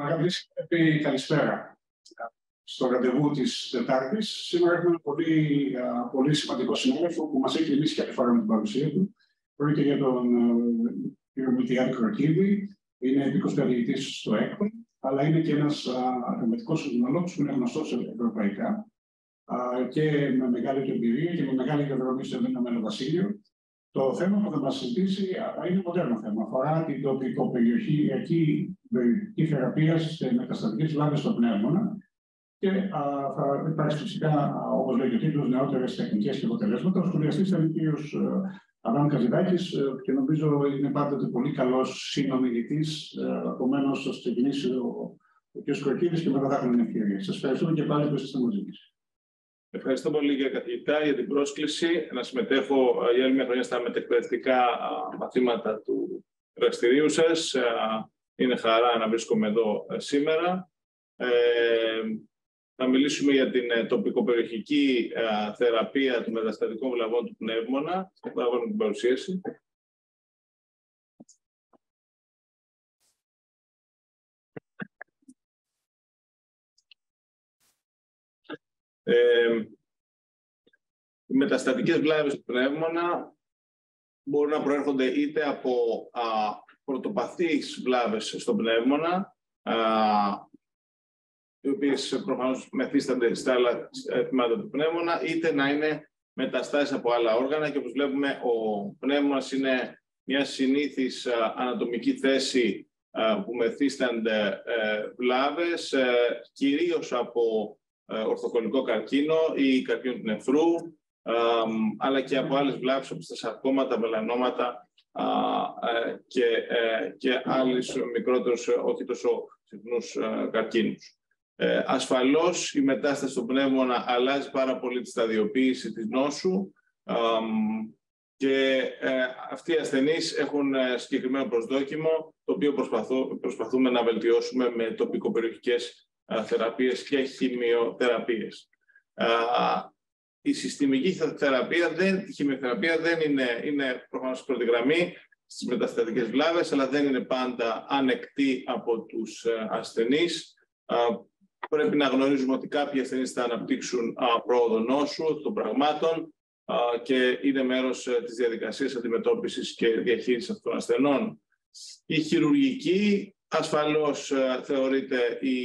Αγαπητοί συνάδελφοι, καλησπέρα. Στο ραντεβού της Τετάρτης, σήμερα έχουμε ένα πολύ, πολύ σημαντικό συνάδελφο που μας έχει λύσει και φορά με την παρουσία του. Πρόκειται για τον κ. Μιλτιάδη Κροκίδη, είναι επίκο καθηγητής στο ΕΚΠΑ, αλλά είναι και ένας ακαδημαϊκός οδυνολόγο που είναι γνωστός ευρωπαϊκά και με μεγάλη του εμπειρία και με μεγάλη διαδρομή στο Ηνωμένο Βασίλειο. Το θέμα που θα μας συζητήσει είναι μοντέρνο θέμα. Αφορά την τοπικοπεριοχική η θεραπεία σε μεταστατικές βλάβες στο πνεύμονα. Και α, θα υπάρξει φυσικά, όπως λέει και ο τίτλος, νεότερες τεχνικές και αποτελέσματα. Ο σχολιαστής θα είναι ο κ. Αδάμ Καζιδάκη και νομίζω είναι πάντοτε πολύ καλός συνομιλητής. Επομένως, θα ξεκινήσει ο, ο κ. Κορκίδη και μετά θα έχουμε την ευκαιρία. Σας ευχαριστούμε και πάλι που είστε μαζί μα. Ευχαριστώ πολύ κύριε καθηγητά για την πρόσκληση να συμμετέχω για άλλη μια χρονιά στα μετεκπαιδευτικά μαθήματα του δραστηρίου σας. Είναι χαρά να βρίσκομαι εδώ ε, σήμερα. Ε, θα μιλήσουμε για την ε, τοπικοπεριοχική ε, θεραπεία του μεταστατικών βλαβών του πνεύμονα. Θα βάλουμε την παρουσίαση. Ε, οι μεταστατικές βλάβες του πνεύμονα μπορούν να προέρχονται είτε από α, πρωτοπαθείς βλάβες στο πνεύμονα, α, οι οποίες προφανώς μεθύστανται στα άλλα τμήματα του πνεύμονα, είτε να είναι μεταστάσεις από άλλα όργανα. Και όπως βλέπουμε ο πνεύμονας είναι μια συνήθις ανατομική θέση που μεθύστανται ε, βλάβες, ε, κυρίως από ε, ορθοκολλικό καρκίνο ή καρκίνο του νεφρού, αλλά και από άλλες βλάβες όπως τα σαρκώματα, μελανόματα ε, και, ε, και άλλους μικρότερους, όχι τόσο συχνούς καρκίνους. Ε, ασφαλώς η μετάσταση στο πνεύμονα αλλάζει πάρα πολύ τη σταδιοποίηση της νόσου και αυτοί οι ασθενείς έχουν συγκεκριμένο προσδόκιμο το οποίο προσπαθούμε να βελτιώσουμε με τοπικοπεριοχικές θεραπείες και χημειοθεραπείες. Η συστημική θεραπεία, δεν, η χημειοθεραπεία δεν είναι, είναι προφανώς πρώτη γραμμή στις μεταστατικές βλάβες, αλλά δεν είναι πάντα ανεκτή από τους ε, ασθενείς. Πρέπει να γνωρίζουμε ότι κάποιοι ασθενείς θα αναπτύξουν πρόοδο νόσου των πραγμάτων και είναι μέρος ε, της διαδικασίας αντιμετώπισης και διαχείρισης αυτών των ασθενών. Η χειρουργική ασφαλώς ε, θεωρείται η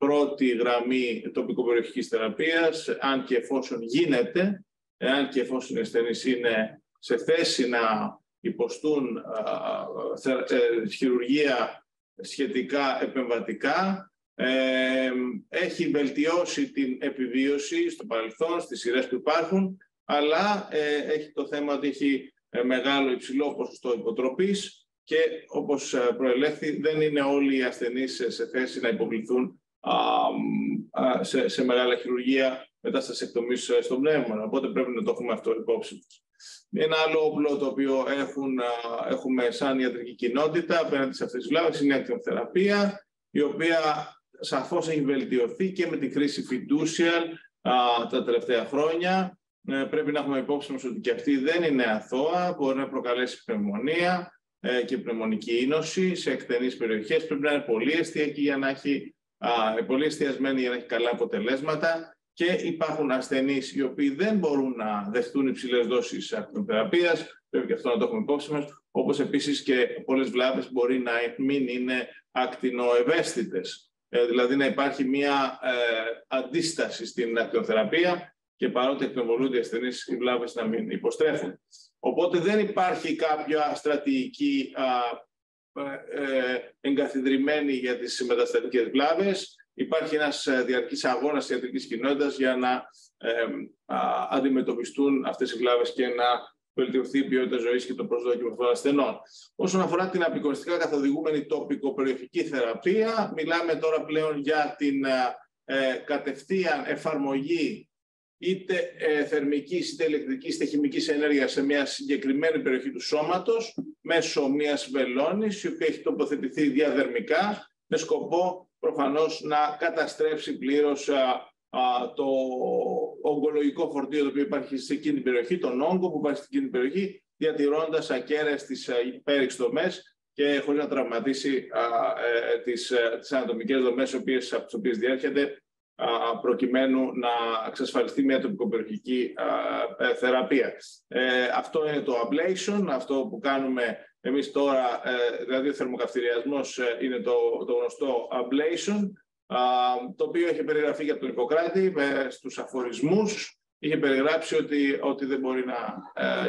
πρώτη γραμμή τοπικοπεριοχικής θεραπείας, αν και εφόσον γίνεται, αν και εφόσον οι ασθενείς είναι σε θέση να υποστούν ε, χειρουργία σχετικά επεμβατικά, ε, έχει βελτιώσει την επιβίωση στο παρελθόν, στις σειρές που υπάρχουν, αλλά ε, έχει το θέμα ότι έχει μεγάλο υψηλό ποσοστό υποτροπής και όπως προελέχθη δεν είναι όλοι οι ασθενείς σε θέση να υποβληθούν σε, σε μεγάλα χειρουργία μετάσταση εκτομή ε, στο πνεύμα. Οπότε πρέπει να το έχουμε αυτό υπόψη μας. Ένα άλλο όπλο το οποίο έχουν, έχουμε σαν ιατρική κοινότητα απέναντι σε αυτές τις βλάβες είναι η ακτινοθεραπεία, η οποία σαφώς έχει βελτιωθεί και με τη χρήση fiducial τα τελευταία χρόνια. Ε, πρέπει να έχουμε υπόψη μας ότι και αυτή δεν είναι αθώα, μπορεί να προκαλέσει πνευμονία ε, και πνευμονική ίνωση σε εκτενείς περιοχές. Πρέπει να είναι πολύ αιστιακή για να έχει πολύ εστιασμένη για να έχει καλά αποτελέσματα και υπάρχουν ασθενείς οι οποίοι δεν μπορούν να δεχτούν υψηλές δόσεις ακτινοθεραπείας, πρέπει και αυτό να το έχουμε υπόψη μας, όπως επίσης και πολλές βλάβες μπορεί να μην είναι ακτινοευαίσθητες, ε, δηλαδή να υπάρχει μια ε, αντίσταση στην ακτινοθεραπεία και παρότι ακτινοβολούνται οι ασθενείς, οι βλάβες να μην υποστρέφουν. Οπότε δεν υπάρχει κάποια στρατηγική ε, ε, εγκαθιδρυμένη για τις μεταστατικές βλάβες. Υπάρχει ένας ε, διαρκής αγώνας της ιατρικής κοινότητας για να αντιμετωπιστούν αυτές οι βλάβες και να βελτιωθεί η ποιότητα ζωής και το προσδόκιμο των ασθενών. Όσον αφορά την απεικονιστικά καθοδηγούμενη τοπικοπεριοχική θεραπεία, μιλάμε τώρα πλέον για την κατευθείαν εφαρμογή είτε ε, θερμικής, είτε ηλεκτρικής, είτε χημικής ενέργειας σε μια συγκεκριμένη περιοχή του σώματος μέσω μιας βελόνης η οποία έχει τοποθετηθεί διαδερμικά με σκοπό προφανώς να καταστρέψει πλήρως το ογκολογικό φορτίο το οποίο υπάρχει σε εκείνη την περιοχή, τον όγκο που υπάρχει σε εκείνη την περιοχή, διατηρώντας ακέραιες τις υπέρυξτομές και χωρίς να τραυματίσει ε, τις, ε, τις ανατομικές δομές από τις οποίες διέρχεται προκειμένου να εξασφαλιστεί μια τοπικοπεριοχική ε, θεραπεία. αυτό είναι το ablation, αυτό που κάνουμε εμείς τώρα, δηλαδή ο θερμοκαυτηριασμός είναι το, το γνωστό ablation, το οποίο έχει περιγραφεί για τον Ιπποκράτη στους αφορισμούς. Είχε περιγράψει ότι, ότι δεν μπορεί να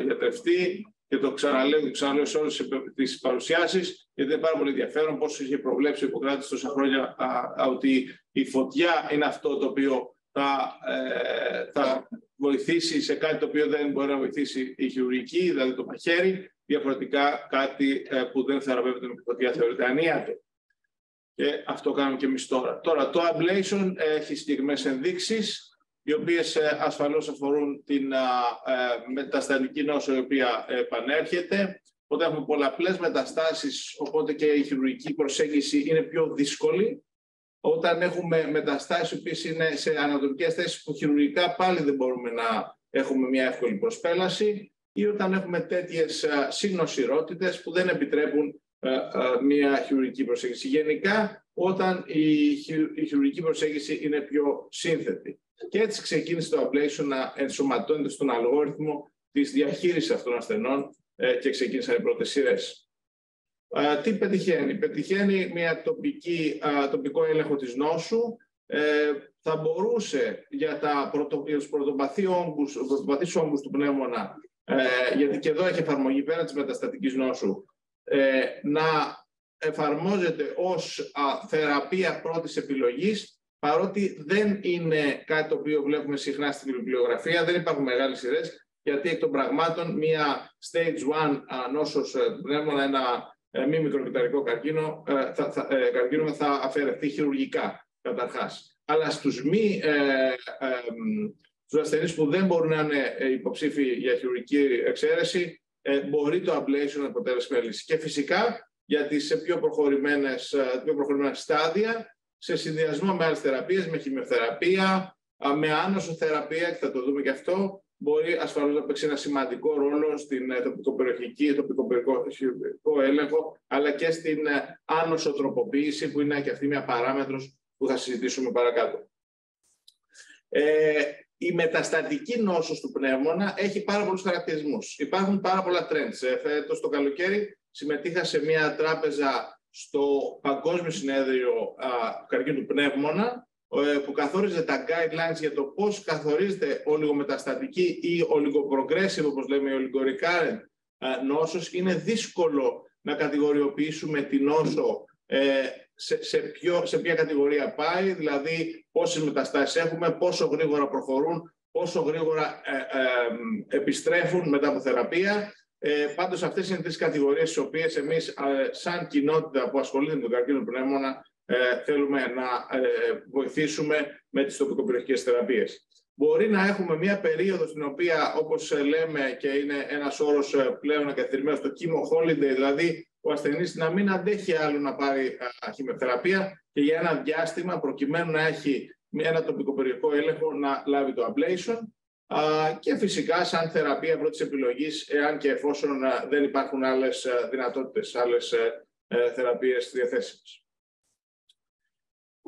γιατρευτεί και το ξαναλέω και ξαναλέω σε όλες τις παρουσιάσεις, γιατί είναι πάρα πολύ ενδιαφέρον πώς είχε προβλέψει ο Ιπποκράτης τόσα χρόνια α, ότι η φωτιά είναι αυτό το οποίο θα, ε, θα βοηθήσει σε κάτι το οποίο δεν μπορεί να βοηθήσει η χειρουργική, δηλαδή το μαχαίρι, διαφορετικά κάτι ε, που δεν θεραπεύεται με φωτιά θεωρείται ανίατο. Και αυτό κάνουμε και εμείς τώρα. Τώρα, το ablation έχει συγκεκριμένες ενδείξεις οι οποίες ε, ασφαλώς αφορούν την ε, μεταστατική νόσο η οποία επανέρχεται. Όταν έχουμε πολλαπλές μεταστάσεις, οπότε και η χειρουργική προσέγγιση είναι πιο δύσκολη. Όταν έχουμε μεταστάσεις που είναι σε ανατομικές θέσεις που χειρουργικά πάλι δεν μπορούμε να έχουμε μια εύκολη προσπέλαση ή όταν έχουμε τέτοιες συνοσυρότητες που δεν επιτρέπουν μια χειρουργική προσέγγιση. Γενικά, όταν η χειρουργική προσέγγιση είναι πιο σύνθετη. Και έτσι ξεκίνησε το ablation να ενσωματώνεται στον αλγόριθμο της διαχείρισης αυτών των ασθενών ε, και ξεκίνησαν οι πρώτες σειρές. Τι πετυχαίνει; Πετυχαίνει μια τοπική, τοπικό έλεγχο της νόσου. Ε, θα μπορούσε για, τα πρωτο, για τους πρωτοπαθείς όγκους, όγκους του πνεύμονα, ε, γιατί και εδώ έχει εφαρμογή πέρα της μεταστατικής νόσου, να εφαρμόζεται ως θεραπεία πρώτης επιλογής παρότι δεν είναι κάτι το οποίο βλέπουμε συχνά στην βιβλιογραφία, δεν υπάρχουν μεγάλες σειρές, γιατί εκ των πραγμάτων μία stage 1 νόσος ε, του πνεύμονα, ένα ε, μη μικροκυταρικό καρκίνο, ε, θα, θα, καρκίνο θα αφαιρεθεί χειρουργικά καταρχάς. Αλλά στους μη ε, στους ασθενείς που δεν μπορούν να είναι υποψήφοι για χειρουργική εξαίρεση, μπορεί το ablation να αποτέλεσμα λύση. Και φυσικά για τις πιο, προχωρημένες, πιο προχωρημένα στάδια σε συνδυασμό με άλλες θεραπείες, με χημειοθεραπεία, με άνοσο θεραπεία, και θα το δούμε και αυτό, μπορεί ασφαλώς να παίξει ένα σημαντικό ρόλο στην ε, τοπικοπεριοχική, τοπικοπεριοχικό έλεγχο, αλλά και στην ε, άνοσο τροποποίηση, που είναι και αυτή μια παράμετρος που θα συζητήσουμε παρακάτω. Ε, η μεταστατική νόσος του πνεύμονα έχει πάρα πολλούς χαρακτηρισμούς. Υπάρχουν πάρα πολλά trends. Ε, φέτος το καλοκαίρι συμμετείχα σε μια τράπεζα στο Παγκόσμιο Συνέδριο Καρκίνου του Πνεύμονα ε, που καθόριζε τα guidelines για το πώς καθορίζεται ολιγομεταστατική ή ολιγοπρογκρέσιβο, όπως λέμε, η ολιγορικάρεν νόσος. Είναι δύσκολο να κατηγοριοποιήσουμε την νόσο ε, σε, σε, ποιο, σε ποια κατηγορία πάει, δηλαδή πόσες μεταστάσεις έχουμε, πόσο γρήγορα προχωρούν, πόσο γρήγορα ε, επιστρέφουν μετά από θεραπεία ε, Πάντως, αυτές είναι τρεις κατηγορίες, τι οποίες εμείς, σαν κοινότητα που ασχολείται με τον καρκίνο πνεύμονα, ε, θέλουμε να ε, βοηθήσουμε με τις τοπικοπηρεσικέ θεραπείες. Μπορεί να έχουμε μια περίοδο στην οποία, όπως ε, λέμε, και είναι ένας όρος ε, πλέον εγκαθιδρυμένο στο chemo holiday, δηλαδή ο ασθενής να μην αντέχει άλλο να πάρει χημεθεραπεία και για ένα διάστημα, προκειμένου να έχει ένα τοπικοπηρεσικό έλεγχο, να λάβει το ablation και φυσικά σαν θεραπεία πρώτης επιλογής, εάν και εφόσον δεν υπάρχουν άλλες δυνατότητες, άλλες ε, ε, θεραπείες διαθέσιμες.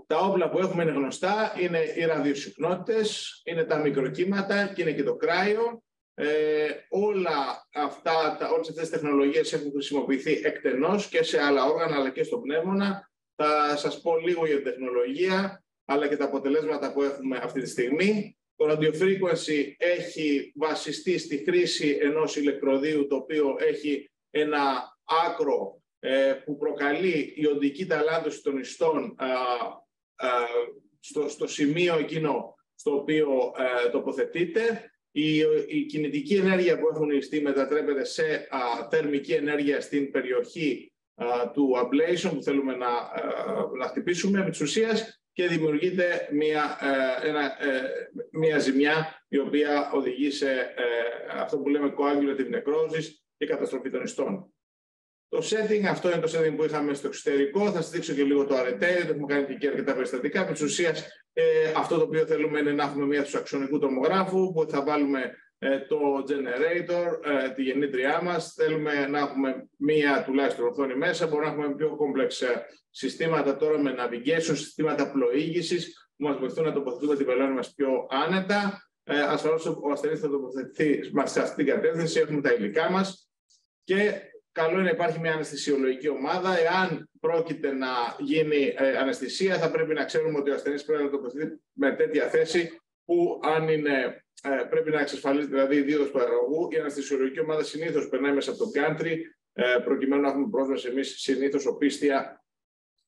Τα όπλα που έχουμε είναι γνωστά, είναι οι ραδιοσυχνότητες, είναι τα μικροκύματα και είναι και το κράιο. Ε, όλα αυτά, όλες αυτές τις τεχνολογίες έχουν χρησιμοποιηθεί εκτενώς και σε άλλα όργανα αλλά και στο πνεύμονα. Θα σας πω λίγο για την τεχνολογία αλλά και τα αποτελέσματα που έχουμε αυτή τη στιγμή. Το radiofrequency έχει βασιστεί στη χρήση ενός ηλεκτροδίου το οποίο έχει ένα άκρο ε, που προκαλεί ιοντική ταλάντωση των ιστών στο, στο σημείο εκείνο στο οποίο ε, τοποθετείται. Η, η κινητική ενέργεια που έχουν ιστεί μετατρέπεται σε θερμική ενέργεια στην περιοχή του ablation που θέλουμε να, να χτυπήσουμε με τις ουσίες και δημιουργείται μια, ε, ένα, ε, μια ζημιά η οποία οδηγεί σε ε, αυτό που λέμε coagulative necrosis και καταστροφή των ιστών. Το setting, αυτό είναι το setting που είχαμε στο εξωτερικό. Θα σας δείξω και λίγο το αρετέ, το έχουμε κάνει και αρκετά περιστατικά. Με ουσίας, ε, αυτό το οποίο θέλουμε είναι να έχουμε μια του αξονικού τομογράφου, που θα βάλουμε ε, το generator, ε, τη γεννήτριά μας. Θέλουμε να έχουμε μία τουλάχιστον οθόνη μέσα. Μπορούμε να έχουμε πιο κόμπλεξ ε, συστήματα τώρα με navigation, συστήματα πλοήγησης που μας βοηθούν να τοποθετούμε την πελώνη μας πιο άνετα. Ε, ασφαλώς ο ασθενής θα τοποθετηθεί σε αυτή την κατεύθυνση. Έχουμε τα υλικά μας. Και καλό είναι να υπάρχει μια αναισθησιολογική ομάδα. Εάν πρόκειται να γίνει ε, αναισθησία, θα πρέπει να ξέρουμε ότι ο ασθενής πρέπει να τοποθετηθεί με τέτοια θέση που αν είναι ε, πρέπει να εξασφαλίσει δηλαδή η δίδοση του αερογού. Η αναστησιολογική ομάδα συνήθως περνάει μέσα από το country, ε, προκειμένου να έχουμε πρόσβαση εμείς συνήθως οπίστια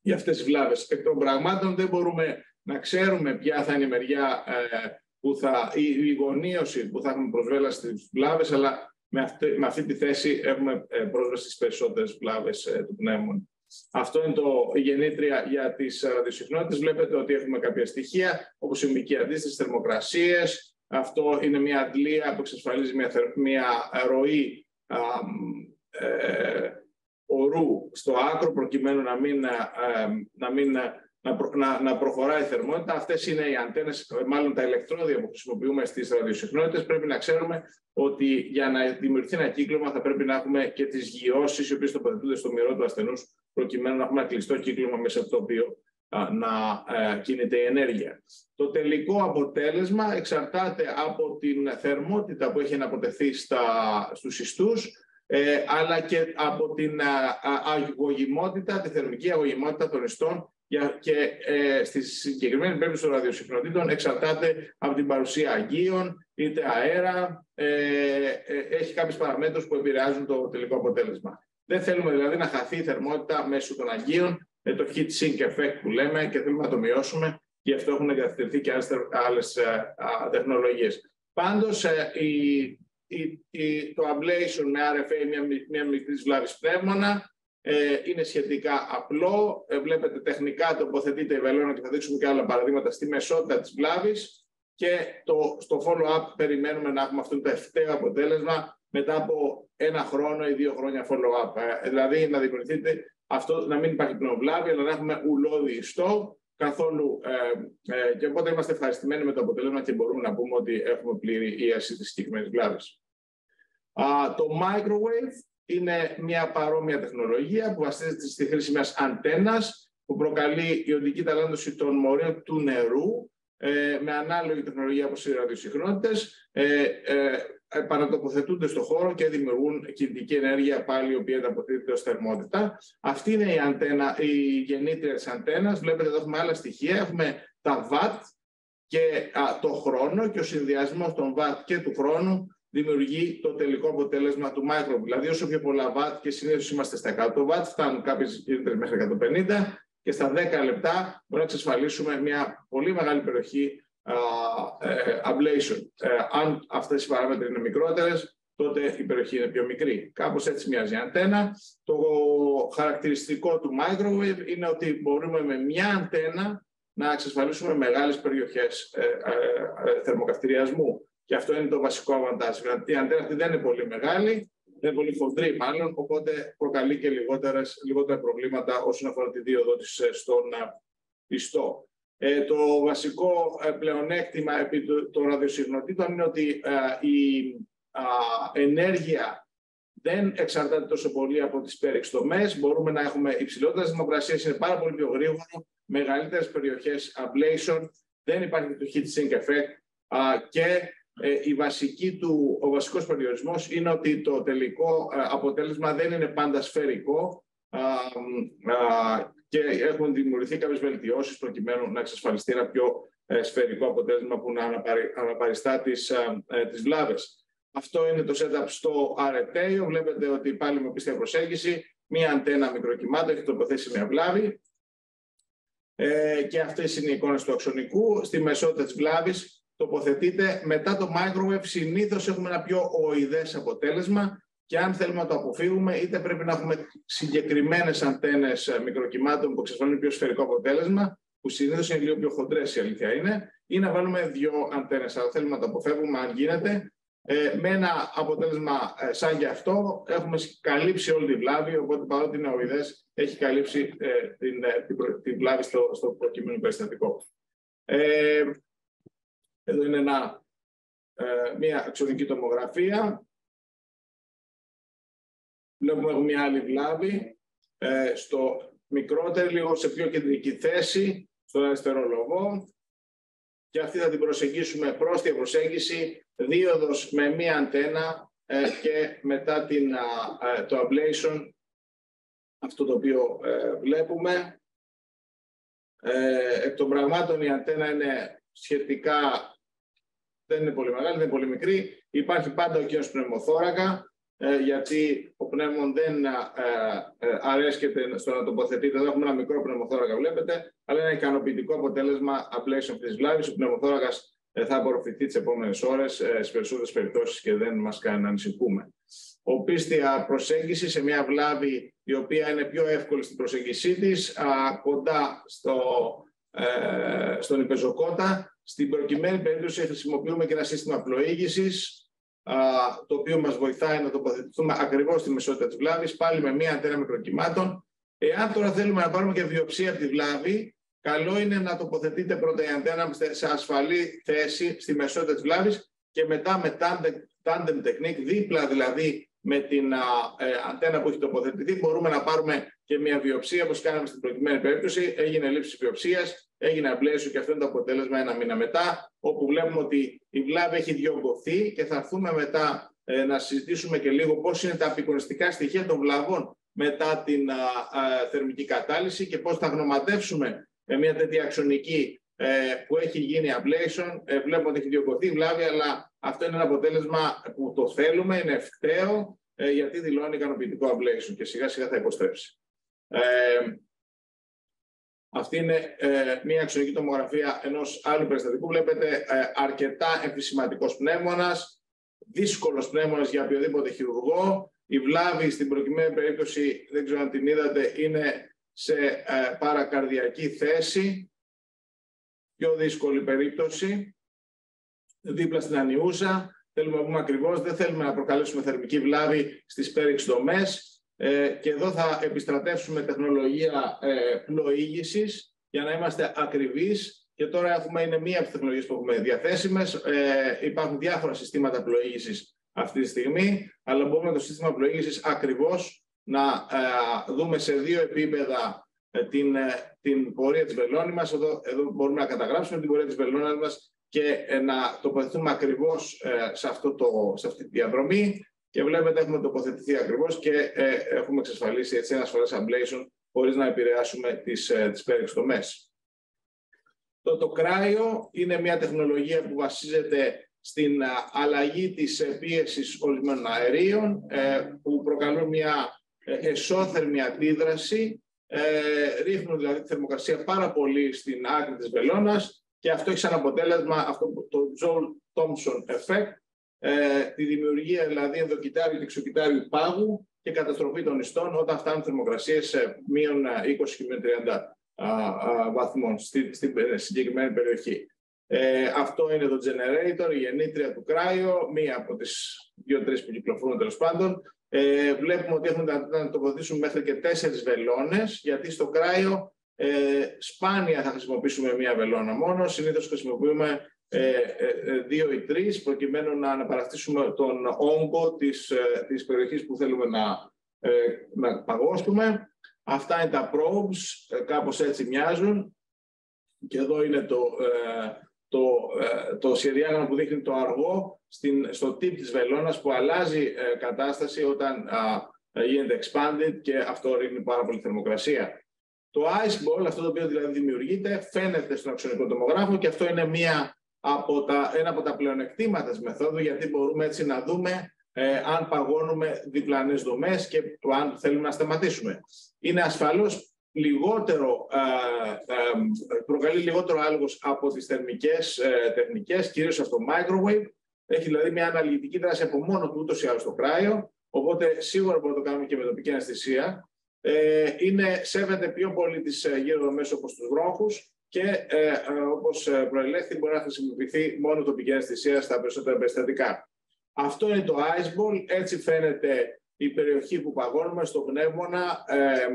για αυτές τις βλάβες. Εκ των πραγμάτων δεν μπορούμε να ξέρουμε ποια θα είναι η μεριά ε, που θα, η, η γωνίωση που θα έχουμε προσβέλα στις βλάβες, αλλά με αυτή, με αυτή τη θέση έχουμε πρόσβαση στις περισσότερες βλάβες του πνεύμων. Αυτό είναι το, η γεννήτρια για τις ραδιοσυχνότητες. Βλέπετε ότι έχουμε κάποια στοιχεία, όπως η μυκή αντίσταση, θερμοκρασίες, αυτό είναι μια αντλία που εξασφαλίζει μια, μια ροή α, ε, ορού στο άκρο προκειμένου να μην, ε, να, μην να, να, προχωράει η θερμότητα. Αυτές είναι οι αντένες, μάλλον τα ηλεκτρόδια που χρησιμοποιούμε στις ραδιοσυχνότητες. Πρέπει να ξέρουμε ότι για να δημιουργηθεί ένα κύκλωμα θα πρέπει να έχουμε και τις γιώσεις οι οποίες τοποθετούνται στο μυρό του ασθενούς προκειμένου να έχουμε ένα κλειστό κύκλωμα μέσα από το οποίο να ε, κινείται η ενέργεια. Το τελικό αποτέλεσμα εξαρτάται από την θερμότητα που έχει αναποτεθεί στα, στους ιστούς, ε, αλλά και από την αγωγημότητα, τη θερμική αγωγημότητα των ιστών και ε, στη συγκεκριμένη περίπτωση των ραδιοσυχνοτήτων εξαρτάται από την παρουσία αγίων, είτε αέρα, ε, ε, έχει κάποιες παραμέτρους που επηρεάζουν το τελικό αποτέλεσμα. Δεν θέλουμε δηλαδή να χαθεί η θερμότητα μέσω των αγίων, με το heat sink effect που λέμε και θέλουμε να το μειώσουμε. Γι' αυτό έχουν εγκαθιδρυθεί και άλλες ε, τεχνολογίες. Πάντως, ε, η, η, το ablation με RFA, μια, μια μικρή βλάβη πνεύμονα, ε, είναι σχετικά απλό. Ε, βλέπετε τεχνικά τοποθετείται η βελόνα και θα δείξουμε και άλλα παραδείγματα στη μεσότητα της βλάβης και το, στο follow-up περιμένουμε να έχουμε αυτό το ευθέω αποτέλεσμα μετά από ένα χρόνο ή δύο χρόνια follow-up. Ε, δηλαδή να δημιουργηθείτε αυτό να μην υπάρχει πνευβλάβη, αλλά να έχουμε ουλώδη ιστό καθόλου. Ε, ε, και οπότε είμαστε ευχαριστημένοι με το αποτέλεσμα και μπορούμε να πούμε ότι έχουμε πλήρη ίαση τη συγκεκριμένη βλάβη. Το microwave είναι μια παρόμοια τεχνολογία που βασίζεται στη χρήση μιας αντένας που προκαλεί ιοντική ταλάντωση των μορίων του νερού ε, με ανάλογη τεχνολογία όπως οι ραδιοσυχνότητες ε, ε, παρατοποθετούνται στο χώρο και δημιουργούν κινητική ενέργεια πάλι η οποία ανταποκρίνεται ως θερμότητα. Αυτή είναι η, αντένα, η γεννήτρια της αντένας. Βλέπετε εδώ έχουμε άλλα στοιχεία. Έχουμε τα watt και το χρόνο και ο συνδυασμός των watt και του χρόνου δημιουργεί το τελικό αποτέλεσμα του micro. Δηλαδή όσο πιο πολλά watt και συνήθως είμαστε στα 100 watt, φτάνουν κάποιες γεννήτρες μέχρι 150 και στα 10 λεπτά μπορούμε να εξασφαλίσουμε μια πολύ μεγάλη περιοχή ε, ablation. Ε, αν αυτές οι παράμετροι είναι μικρότερες, τότε η περιοχή είναι πιο μικρή. Κάπως έτσι μοιάζει η αντένα. Το χαρακτηριστικό του microwave είναι ότι μπορούμε με μια αντένα να εξασφαλίσουμε μεγάλες περιοχές ε, θερμοκαυτηριασμού. Και αυτό είναι το βασικό αβαντάζ. Η αντένα αυτή δεν είναι πολύ μεγάλη, δεν είναι πολύ χοντρή μάλλον, οπότε προκαλεί και λιγότερα προβλήματα όσον αφορά τη δίωδο της στον πιστό. Ε, το βασικό ε, πλεονέκτημα επί των ραδιοσυγνωτήτων είναι ότι ε, η ενέργεια δεν εξαρτάται τόσο πολύ από τις περιεξτομές. Μπορούμε να έχουμε υψηλότερες δημοκρασίες, είναι πάρα πολύ πιο γρήγορο, μεγαλύτερες περιοχές ablation, δεν υπάρχει το heat sink effect και η βασική του, ο βασικός περιορισμός είναι ότι το τελικό αποτέλεσμα δεν είναι πάντα σφαιρικό και έχουν δημιουργηθεί κάποιες βελτιώσεις προκειμένου να εξασφαλιστεί ένα πιο ε, σφαιρικό αποτέλεσμα που να αναπαριστά τις τις ε, βλάβες. Αυτό είναι το setup στο Arετέιο. Βλέπετε ότι πάλι με πιστή προσέγγιση, μία αντένα μικροκυμάτων έχει τοποθέσει μια βλάβη. Ε, και αυτές είναι οι εικόνες του αξονικού. Στη μεσότητα της βλάβης τοποθετείται μετά το microwave. Συνήθως έχουμε ένα πιο οειδές αποτέλεσμα και αν θέλουμε να το αποφύγουμε, είτε πρέπει να έχουμε συγκεκριμένες αντένες μικροκυμάτων που εξασφαλίζουν πιο σφαιρικό αποτέλεσμα, που συνήθως είναι λίγο πιο χοντρές η αλήθεια είναι, ή να βάλουμε δύο αντένες. Αλλά θέλουμε να το αποφεύγουμε, αν γίνεται. Ε, με ένα αποτέλεσμα ε, σαν και αυτό, έχουμε καλύψει όλη τη βλάβη. Οπότε, παρότι είναι οειδέ, έχει καλύψει ε, την, ε, την, την, βλάβη στο, στο προκειμένο περιστατικό. Ε, εδώ είναι ένα ε, μια αξιονική τομογραφία. Βλέπουμε έχουμε μια άλλη βλάβη ε, στο μικρότερο, λίγο σε πιο κεντρική θέση, στο αριστερό λογό. Και αυτή θα την προσεγγίσουμε πρόστια προσέγγιση, δίωδος με μία αντένα ε, και μετά την, το ablation, αυτό το οποίο βλέπουμε. εκ των πραγμάτων η αντένα είναι σχετικά δεν είναι πολύ μεγάλη, δεν είναι πολύ μικρή. Υπάρχει πάντα ο κύριος πνευμοθώρακα, ε, γιατί ο πνεύμον δεν ε, ε, αρέσκεται στο να τοποθετείται. Εδώ έχουμε ένα μικρό πνευμοθώρακα, βλέπετε, αλλά είναι ικανοποιητικό αποτέλεσμα ablation της βλάβης. Ο πνευμοθώρακας ε, θα απορροφηθεί τις επόμενες ώρες ε, στις περισσότερες περιπτώσεις και δεν μας κάνει να ανησυχούμε. Οπίστια προσέγγισης σε μια βλάβη η οποία είναι πιο εύκολη στην προσέγγιση της, κοντά στο, ε, στον υπεζοκότα, στην προκειμένη περίπτωση χρησιμοποιούμε και ένα σύστημα πλοήγησης, το οποίο μας βοηθάει να τοποθετηθούμε ακριβώς στη μεσότητα της βλάβης, πάλι με μία αντένα μικροκυμάτων. Εάν τώρα θέλουμε να πάρουμε και βιοψία από τη βλάβη, καλό είναι να τοποθετείτε πρώτα η αντένα σε ασφαλή θέση στη μεσότητα της βλάβης και μετά με tandem technique, δίπλα δηλαδή με την ε, αντένα που έχει τοποθετηθεί, μπορούμε να πάρουμε και μια βιοψία, όπως κάναμε στην προκειμένη περίπτωση. Έγινε λήψη βιοψίας, έγινε αμπλέσιο και αυτό είναι το αποτέλεσμα ένα μήνα μετά, όπου βλέπουμε ότι η βλάβη έχει διωγγωθεί και θα έρθουμε μετά ε, να συζητήσουμε και λίγο πώς είναι τα απεικονιστικά στοιχεία των βλαβών μετά την θερμική κατάλυση και πώς θα γνωματεύσουμε με μια τέτοια αξονική ε, που έχει γίνει ablation. Ε, βλέπουμε ότι έχει διωγγωθεί η βλάβη, αλλά αυτό είναι ένα αποτέλεσμα που το θέλουμε, είναι ευκταίο, ε, γιατί δηλώνει ικανοποιητικό ablation και σιγά σιγά θα υποστρέψει. Ε, αυτή είναι ε, μια αξιολογική τομογραφία ενός άλλου περιστατικού. Βλέπετε ε, αρκετά εμφυσιματικός πνεύμονας, δύσκολος πνεύμονας για οποιοδήποτε χειρουργό. Η βλάβη στην προκειμένη περίπτωση, δεν ξέρω αν την είδατε, είναι σε ε, παρακαρδιακή θέση. Πιο δύσκολη περίπτωση. Δίπλα στην ανιούσα. Θέλουμε να πούμε ακριβώς, δεν θέλουμε να προκαλέσουμε θερμική βλάβη στις πέριξ δομές ε, και εδώ θα επιστρατεύσουμε τεχνολογία ε, πλοήγησης για να είμαστε ακριβείς. Και τώρα έχουμε, είναι μία από τις τεχνολογίες που έχουμε διαθέσιμες. Ε, υπάρχουν διάφορα συστήματα πλοήγησης αυτή τη στιγμή, αλλά μπορούμε το σύστημα πλοήγησης ακριβώς να ε, δούμε σε δύο επίπεδα ε, την, ε, την πορεία της βελόνιμας. Εδώ, εδώ μπορούμε να καταγράψουμε την πορεία της βελόνιμας μας και να τοποθετηθούμε ακριβώς σε, αυτό το, σε αυτή τη διαδρομή και βλέπετε έχουμε τοποθετηθεί ακριβώς και ε, έχουμε εξασφαλίσει έτσι ένας ασφαλές ablation χωρίς να επηρεάσουμε τις, ε, τις Το, το κράιο είναι μια τεχνολογία που βασίζεται στην αλλαγή της πίεσης ορισμένων αερίων ε, που προκαλούν μια εσώθερμη αντίδραση, ε, ρίχνουν δηλαδή τη θερμοκρασία πάρα πολύ στην άκρη της βελόνας και αυτό έχει σαν αποτέλεσμα αυτό το Joel Thomson effect ε, τη δημιουργία δηλαδή ενδοκυτάριου και εξοκυτάριου πάγου και καταστροφή των ιστών όταν φτάνουν θερμοκρασίες σε μείον 20 και 30 βαθμών στην συγκεκριμένη περιοχή. Ε, αυτό είναι το generator, η γεννήτρια του κράιο, μία από τις δύο-τρεις που κυκλοφορούν τέλος πάντων. Ε, βλέπουμε ότι έχουν να τοποθετήσουν μέχρι και τέσσερις βελόνες, γιατί στο κράιο ε, σπάνια θα χρησιμοποιήσουμε μία βελόνα μόνο. Συνήθως χρησιμοποιούμε ε, ε, ε, δύο ή τρεις προκειμένου να αναπαραστήσουμε τον όγκο της, της περιοχής που θέλουμε να, να παγώσουμε. Αυτά είναι τα probes, κάπως έτσι μοιάζουν. Και εδώ είναι το, το, το σχεδιάγραμμα που δείχνει το αργό στην, στο tip της βελόνας που αλλάζει κατάσταση όταν γίνεται expanded και αυτό ρίχνει πάρα πολύ θερμοκρασία. Το ice ball, αυτό το οποίο δηλαδή δημιουργείται, φαίνεται στον αξιονικό τομογράφο και αυτό είναι μια από τα, ένα από τα πλεονεκτήματα της μεθόδου, γιατί μπορούμε έτσι να δούμε ε, αν παγώνουμε διπλανές δομές και αν θέλουμε να σταματήσουμε. Είναι ασφαλώς λιγότερο, ε, ε, προκαλεί λιγότερο άλγος από τις θερμικές ε, τεχνικές, κυρίως από το microwave. Έχει δηλαδή μια αναλυτική δράση από μόνο του ούτως ή άλλως στο κράιο, οπότε σίγουρα μπορούμε να το κάνουμε και με τοπική αναισθησία. Ε, είναι, σέβεται πιο πολύ τις γύρω δομές όπως τους βρόχους, και ε, ε, όπως ε, προελέχθη μπορεί να χρησιμοποιηθεί μόνο τοπική αισθησία στα περισσότερα περιστατικά. Αυτό είναι το iceball, έτσι φαίνεται η περιοχή που παγώνουμε στο πνεύμονα ε,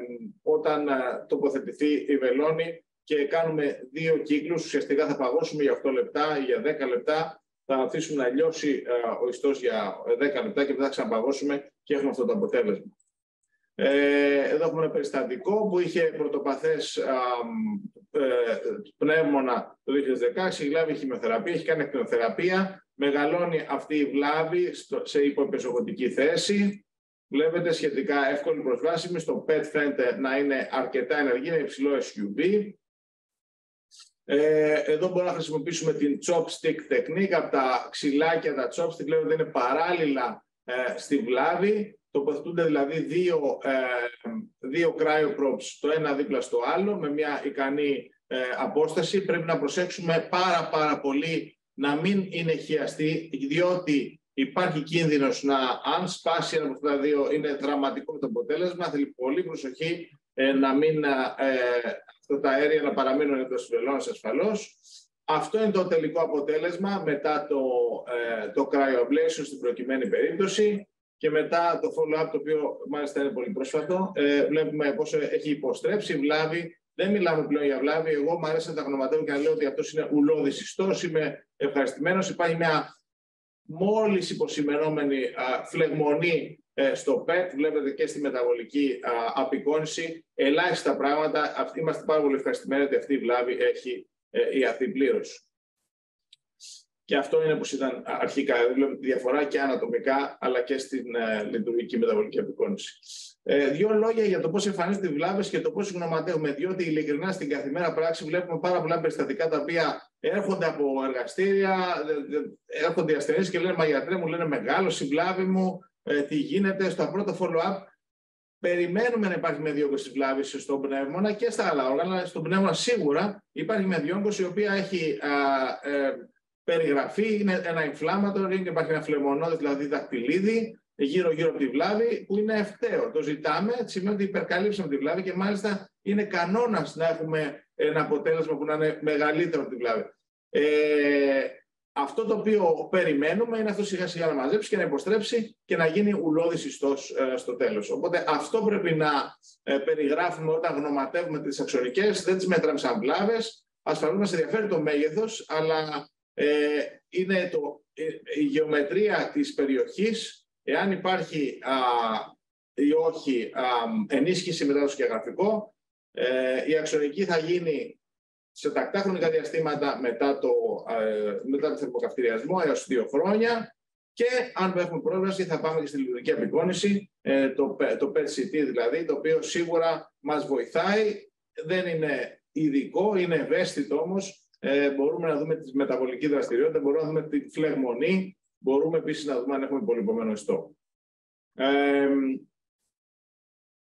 όταν ε, τοποθετηθεί η βελόνη και κάνουμε δύο κύκλους, ουσιαστικά θα παγώσουμε για 8 λεπτά ή για 10 λεπτά, θα αφήσουμε να λιώσει ο ιστός για 10 λεπτά και μετά θα ξαναπαγώσουμε και έχουμε αυτό το αποτέλεσμα. Ε, εδώ έχουμε ένα περιστατικό που είχε πρωτοπαθές ε, πνεύμονα το 2016, η βλάβη χημειοθεραπεία, έχει κάνει εκτενοθεραπεία, μεγαλώνει αυτή η βλάβη σε υποεπεσογωτική θέση. Βλέπετε σχετικά εύκολη προσβάσιμη. Στο PET φαίνεται να είναι αρκετά ενεργή, είναι υψηλό SUV. Ε, εδώ μπορούμε να χρησιμοποιήσουμε την chopstick technique από τα ξυλάκια, τα chopstick, βλέπετε είναι παράλληλα ε, στη βλάβη. Τοποθετούνται δηλαδή δύο, ε, δύο cryoprobes, το ένα δίπλα στο άλλο, με μια ικανή ε, απόσταση. Πρέπει να προσέξουμε πάρα πάρα πολύ να μην είναι χιαστή, διότι υπάρχει κίνδυνος να, αν σπάσει ένα από αυτά τα δύο, είναι δραματικό το αποτέλεσμα. Θέλει πολύ προσοχή ε, να μην, ε, αυτά τα αέρια να παραμείνουν εντός της βελόνας ασφαλώς. Αυτό είναι το τελικό αποτέλεσμα μετά το, ε, το cryoablation στην προκειμένη περίπτωση. Και μετά το follow-up, το οποίο μάλιστα είναι πολύ πρόσφατο, ε, βλέπουμε πόσο έχει υποστρέψει βλάβη. Δεν μιλάμε πλέον για βλάβη. Εγώ μου αρέσει να τα γνωματεύω και να λέω ότι αυτός είναι ουλώδης ιστός. Είμαι ευχαριστημένος. Υπάρχει μια μόλις υποσημενόμενη φλεγμονή ε, στο ΠΕΤ. Βλέπετε και στη μεταβολική α, απεικόνηση. Ελάχιστα πράγματα. Αυτή, είμαστε πάρα πολύ ευχαριστημένοι ότι αυτή η βλάβη έχει ε, ιαθεί πλήρω. Και αυτό είναι που ήταν αρχικά. Βλέπουμε τη διαφορά και ανατομικά, αλλά και στην ε, λειτουργική μεταβολική απεικόνηση. Ε, δύο λόγια για το πώς εμφανίζονται οι βλάβες και το πώς γνωματεύουμε. Διότι ειλικρινά στην καθημερινή πράξη βλέπουμε πάρα πολλά περιστατικά τα οποία έρχονται από εργαστήρια, έρχονται οι ασθενείς και λένε Μα γιατρέ μου, λένε Μεγάλο η βλάβη μου, ε, τι γίνεται. Στο πρώτο follow-up περιμένουμε να υπάρχει διόγκωση βλάβης στον πνεύμονα και στα άλλα όργανα. Στον πνεύμονα σίγουρα υπάρχει διόγκωση η οποία έχει α, ε, περιγραφεί, είναι ένα inflammatory, υπάρχει ένα φλεμονόδες, δηλαδή δακτυλίδι, γύρω-γύρω από τη βλάβη, που είναι ευκταίο. Το ζητάμε, σημαίνει ότι υπερκαλύψαμε τη βλάβη και μάλιστα είναι κανόνας να έχουμε ένα αποτέλεσμα που να είναι μεγαλύτερο από τη βλάβη. Ε, αυτό το οποίο περιμένουμε είναι αυτό σιγά σιγά να μαζέψει και να υποστρέψει και να γίνει ουλώδη ιστός ε, στο τέλος. Οπότε αυτό πρέπει να ε, περιγράφουμε όταν γνωματεύουμε τις αξονικές, δεν τις μέτραμε σαν βλάβες, ασφαλώς μας ενδιαφέρει το μέγεθος, αλλά ε, είναι το, ε, η γεωμετρία της περιοχής, εάν υπάρχει α, ή όχι α, ενίσχυση μετά το σκιαγραφικό, ε, η αξονική θα γίνει σε τακτά χρονικά διαστήματα μετά το, ε, μετά το θερμοκαυτηριασμό έως δύο χρόνια και αν έχουμε πρόσβαση θα πάμε και στη λειτουργική απεικόνηση, ε, το, το PET-CT δηλαδή, το οποίο σίγουρα μας βοηθάει. Δεν είναι ειδικό, είναι ευαίσθητο όμως ε, μπορούμε να δούμε τη μεταβολική δραστηριότητα, μπορούμε να δούμε τη φλεγμονή, μπορούμε επίσης να δούμε αν έχουμε πολυπωμένο ιστό. Ε,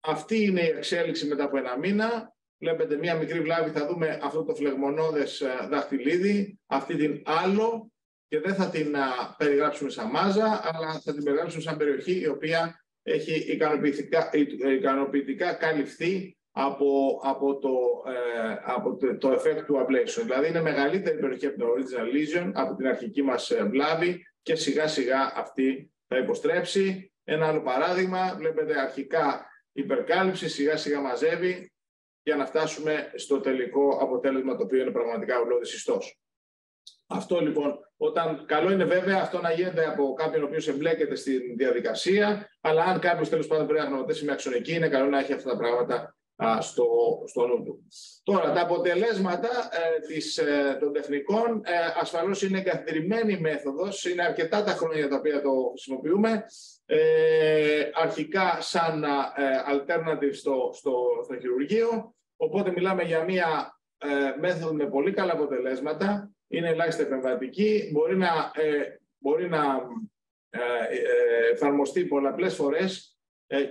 αυτή είναι η εξέλιξη μετά από ένα μήνα. Βλέπετε μία μικρή βλάβη, θα δούμε αυτό το φλεγμονώδες ε, δαχτυλίδι, αυτή την άλλο και δεν θα την περιγράψουμε σαν μάζα, αλλά θα την περιγράψουμε σαν περιοχή η οποία έχει ικανοποιητικά, ικανοποιητικά καλυφθεί από, από, το, ε, από το, το effect του ablation. Δηλαδή είναι μεγαλύτερη περιοχή από το original lesion, από την αρχική μας ε, βλάβη και σιγά σιγά αυτή θα υποστρέψει. Ένα άλλο παράδειγμα, βλέπετε αρχικά υπερκάλυψη, σιγά σιγά μαζεύει για να φτάσουμε στο τελικό αποτέλεσμα το οποίο είναι πραγματικά ουλώδης ιστός. Αυτό λοιπόν, όταν καλό είναι βέβαια αυτό να γίνεται από κάποιον ο οποίος εμπλέκεται στην διαδικασία, αλλά αν κάποιος τέλος πάντων πρέπει να γνωμοτήσει με αξονική, είναι καλό να έχει αυτά τα πράγματα στο, στο νου του. Τώρα, τα αποτελέσματα ε, της, ε, των τεχνικών ε, ασφαλώς είναι εγκαθιδρυμένη μέθοδος, είναι αρκετά τα χρόνια τα οποία το χρησιμοποιούμε, ε, αρχικά σαν ε, alternative στο, στο, στο χειρουργείο, οπότε μιλάμε για μία ε, μέθοδο με πολύ καλά αποτελέσματα, είναι ελάχιστα επεμβατική, μπορεί να, μπορεί να εφαρμοστεί πολλαπλές φορές. ε,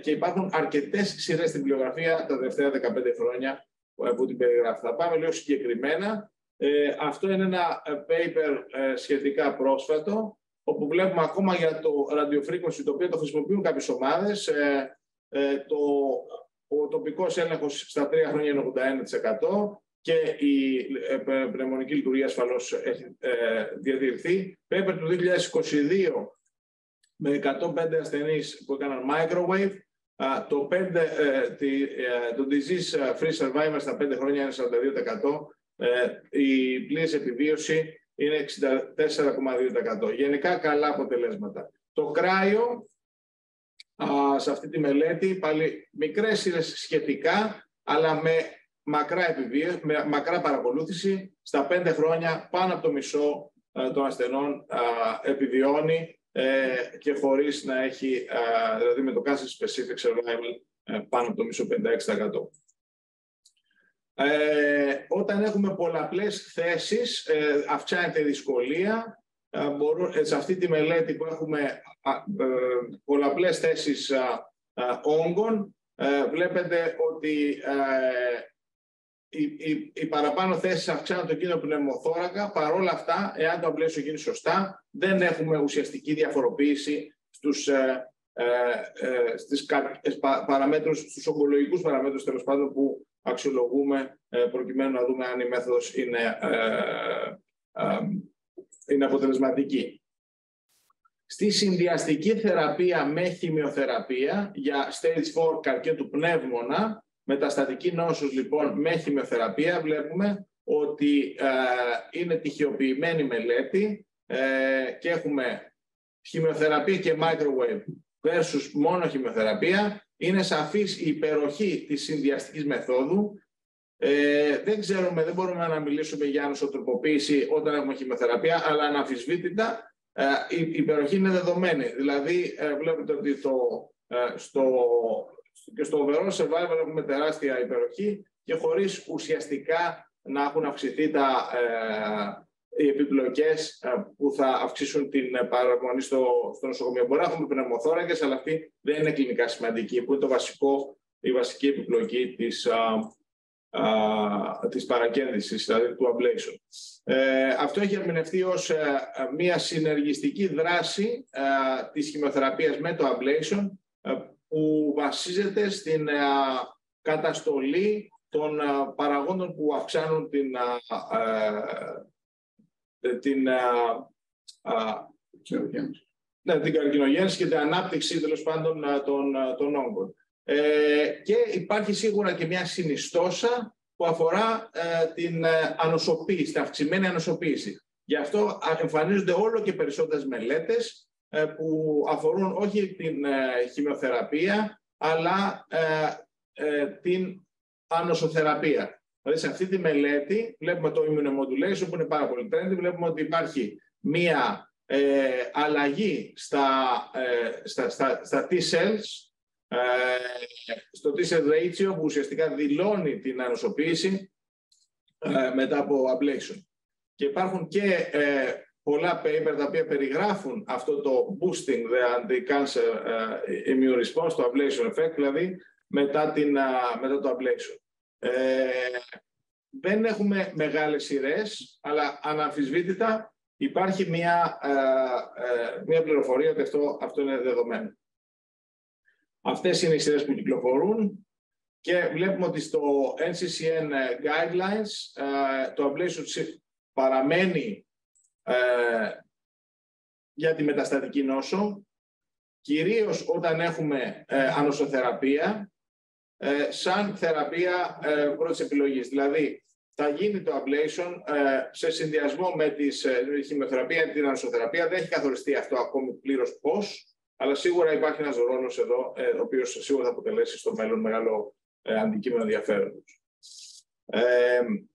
και υπάρχουν αρκετές σειρές στην βιβλιογραφία τα τελευταία 15 χρόνια ε, που την περιγράφει. Θα πάμε λίγο συγκεκριμένα. Ε, αυτό είναι ένα ε, paper σχετικά πρόσφατο, όπου βλέπουμε ακόμα για το radiofrequency, το οποίο το χρησιμοποιούν κάποιες ομάδες. το, ο τοπικός έλεγχος στα τρία χρόνια είναι 81% και η πνευμονική λειτουργία ασφαλώς έχει διατηρηθεί. Paper του 2022 με 105 ασθενείς που έκαναν microwave. Το, 5, ε, ε, το disease free survivor στα 5 χρόνια είναι 42%. Ε, η πλήρης επιβίωση είναι 64,2%. Γενικά καλά αποτελέσματα. Το κράιο, σε αυτή τη μελέτη, πάλι μικρές είναι σχετικά, αλλά με μακρά επιβίωση, με μακρά παρακολούθηση, στα πέντε χρόνια πάνω από το μισό των ασθενών επιβιώνει ε, και χωρίς να έχει, δηλαδή με το cancer specific survival ε, πάνω από το μισό 56%. Ε, όταν έχουμε πολλαπλές θέσεις, ε, αυξάνεται η δυσκολία. Ε, μπορούν, σε αυτή τη μελέτη που έχουμε ε, πολλαπλές θέσεις όγκων, βλέπετε ότι οι, οι, παραπάνω θέσεις αυξάνουν το κίνδυνο πνευμοθώρακα. Παρ' όλα αυτά, εάν το αμπλέσιο γίνει σωστά, δεν έχουμε ουσιαστική διαφοροποίηση στους, ε, ε, στις παραμέτρους, στους ογκολογικούς παραμέτρους τέλος πάντων που αξιολογούμε ε, προκειμένου να δούμε αν η μέθοδος είναι, ε, ε, είναι αποτελεσματική. Στη συνδυαστική θεραπεία με χημειοθεραπεία για stage 4 καρκίνο του πνεύμονα, μεταστατική νόσος λοιπόν με χημειοθεραπεία, βλέπουμε ότι είναι τυχιοποιημένη μελέτη και έχουμε χημειοθεραπεία και microwave versus μόνο χημειοθεραπεία είναι σαφής η υπεροχή της συνδυαστικής μεθόδου. Ε, δεν ξέρουμε, δεν μπορούμε να μιλήσουμε για ανοσοτροποποίηση όταν έχουμε χημειοθεραπεία, αλλά αναμφισβήτητα ε, η υπεροχή είναι δεδομένη. Δηλαδή, ε, βλέπετε ότι το, ε, στο, και στο overall survival έχουμε τεράστια υπεροχή και χωρίς ουσιαστικά να έχουν αυξηθεί τα, ε, οι επιπλοκές ε, που θα αυξήσουν την ε, παραμονή στο, στο νοσοκομείο. Μπορεί να έχουμε πνευμοθώρακες, αλλά αυτή δεν είναι κλινικά σημαντική, που είναι το βασικό, η βασική επιπλοκή της, α, α, της παρακένδυσης, δηλαδή του ablation. Ε, αυτό έχει ερμηνευτεί ως μια συνεργιστική δράση της χημειοθεραπείας με το ablation, που βασίζεται στην καταστολή των παραγόντων που αυξάνουν την ε, την, α, α, ναι, την καρκινογέννηση και την ανάπτυξη τέλος πάντων των, των όγκων. Ε, και υπάρχει σίγουρα και μια συνιστόσα που αφορά ε, την ε, ανοσοποίηση, την αυξημένη ανοσοποίηση. Γι' αυτό εμφανίζονται όλο και περισσότερες μελέτες που αφορούν όχι την χημειοθεραπεία, αλλά την ανοσοθεραπεία. Δηλαδή σε αυτή τη μελέτη βλέπουμε το immunomodulation που είναι πάρα πολύ trendy, βλέπουμε ότι υπάρχει μία ε, αλλαγή στα, ε, στα, στα, στα T-cells, ε, στο T-cell ratio που ουσιαστικά δηλώνει την ανοσοποίηση ε, μετά από ablation. Και υπάρχουν και ε, πολλά paper τα οποία περιγράφουν αυτό το boosting the anti-cancer immune response, το ablation effect, δηλαδή μετά, την, μετά το ablation. Ε, δεν έχουμε μεγάλες σειρές, αλλά αναμφισβήτητα υπάρχει μια, ε, ε, μια πληροφορία ότι αυτό, αυτό είναι δεδομένο. Αυτές είναι οι σειρές που κυκλοφορούν και βλέπουμε ότι στο NCCN Guidelines το ablation παραμένει για τη μεταστατική νόσο, κυρίως όταν έχουμε ανοσοθεραπεία ε, σαν θεραπεία ε, πρώτης επιλογής. Δηλαδή, θα γίνει το ablation ε, σε συνδυασμό με τη ε, χημειοθεραπεία, την ανοσοθεραπεία. Δεν έχει καθοριστεί αυτό ακόμη πλήρως πώς, αλλά σίγουρα υπάρχει ένας ρόλος εδώ, ε, ο οποίος σίγουρα θα αποτελέσει στο μέλλον μεγάλο ε, αντικείμενο ενδιαφέροντος.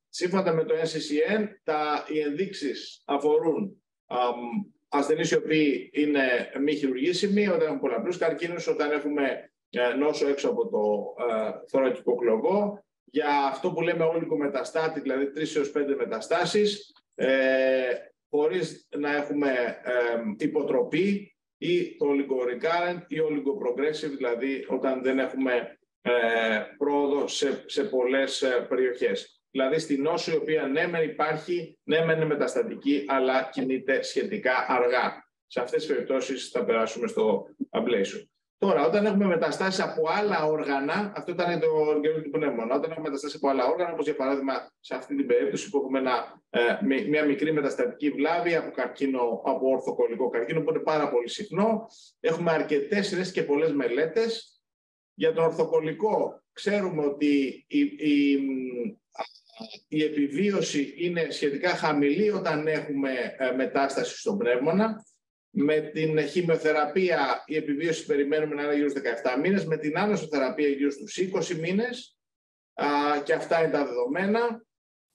Ε, σύμφωνα με το NCCN, τα, οι ενδείξεις αφορούν ασθενείς οι οποίοι είναι μη χειρουργήσιμοι, όταν έχουμε πολλαπλούς καρκίνους, όταν έχουμε νόσο έξω από το ε, θωρακικό κλωβό, για αυτό που λέμε όλικο μεταστάτη, δηλαδή 3 έως 5 μεταστάσεις, ε, χωρίς να έχουμε ε, υποτροπή ή το recurrent ή progressive, δηλαδή όταν δεν έχουμε ε, πρόοδο σε, σε πολλές ε, περιοχές. Δηλαδή στην νόσο η οποία ναι μεν υπάρχει, ναι μεν είναι μεταστατική, αλλά κινείται σχετικά αργά. Σε αυτές τις περιπτώσεις θα περάσουμε στο ablation. Τώρα, όταν έχουμε μεταστάσει από άλλα όργανα, αυτό ήταν το καιρό του πνεύμονα. Όταν έχουμε μεταστάσει από άλλα όργανα, όπως για παράδειγμα σε αυτή την περίπτωση που έχουμε ένα, ε, μια μικρή μεταστατική βλάβη από, καρκίνο, από ορθοκολλικό καρκίνο, που είναι πάρα πολύ συχνό, έχουμε αρκετές σειρές και πολλές μελέτες. Για τον ορθοκολλικό, ξέρουμε ότι η, η, η επιβίωση είναι σχετικά χαμηλή όταν έχουμε ε, μετάσταση στον πνεύμονα. Με την χημειοθεραπεία η επιβίωση περιμένουμε να είναι γύρω στους 17 μήνες, με την άνοσοθεραπεία γύρω στους 20 μήνες και αυτά είναι τα δεδομένα.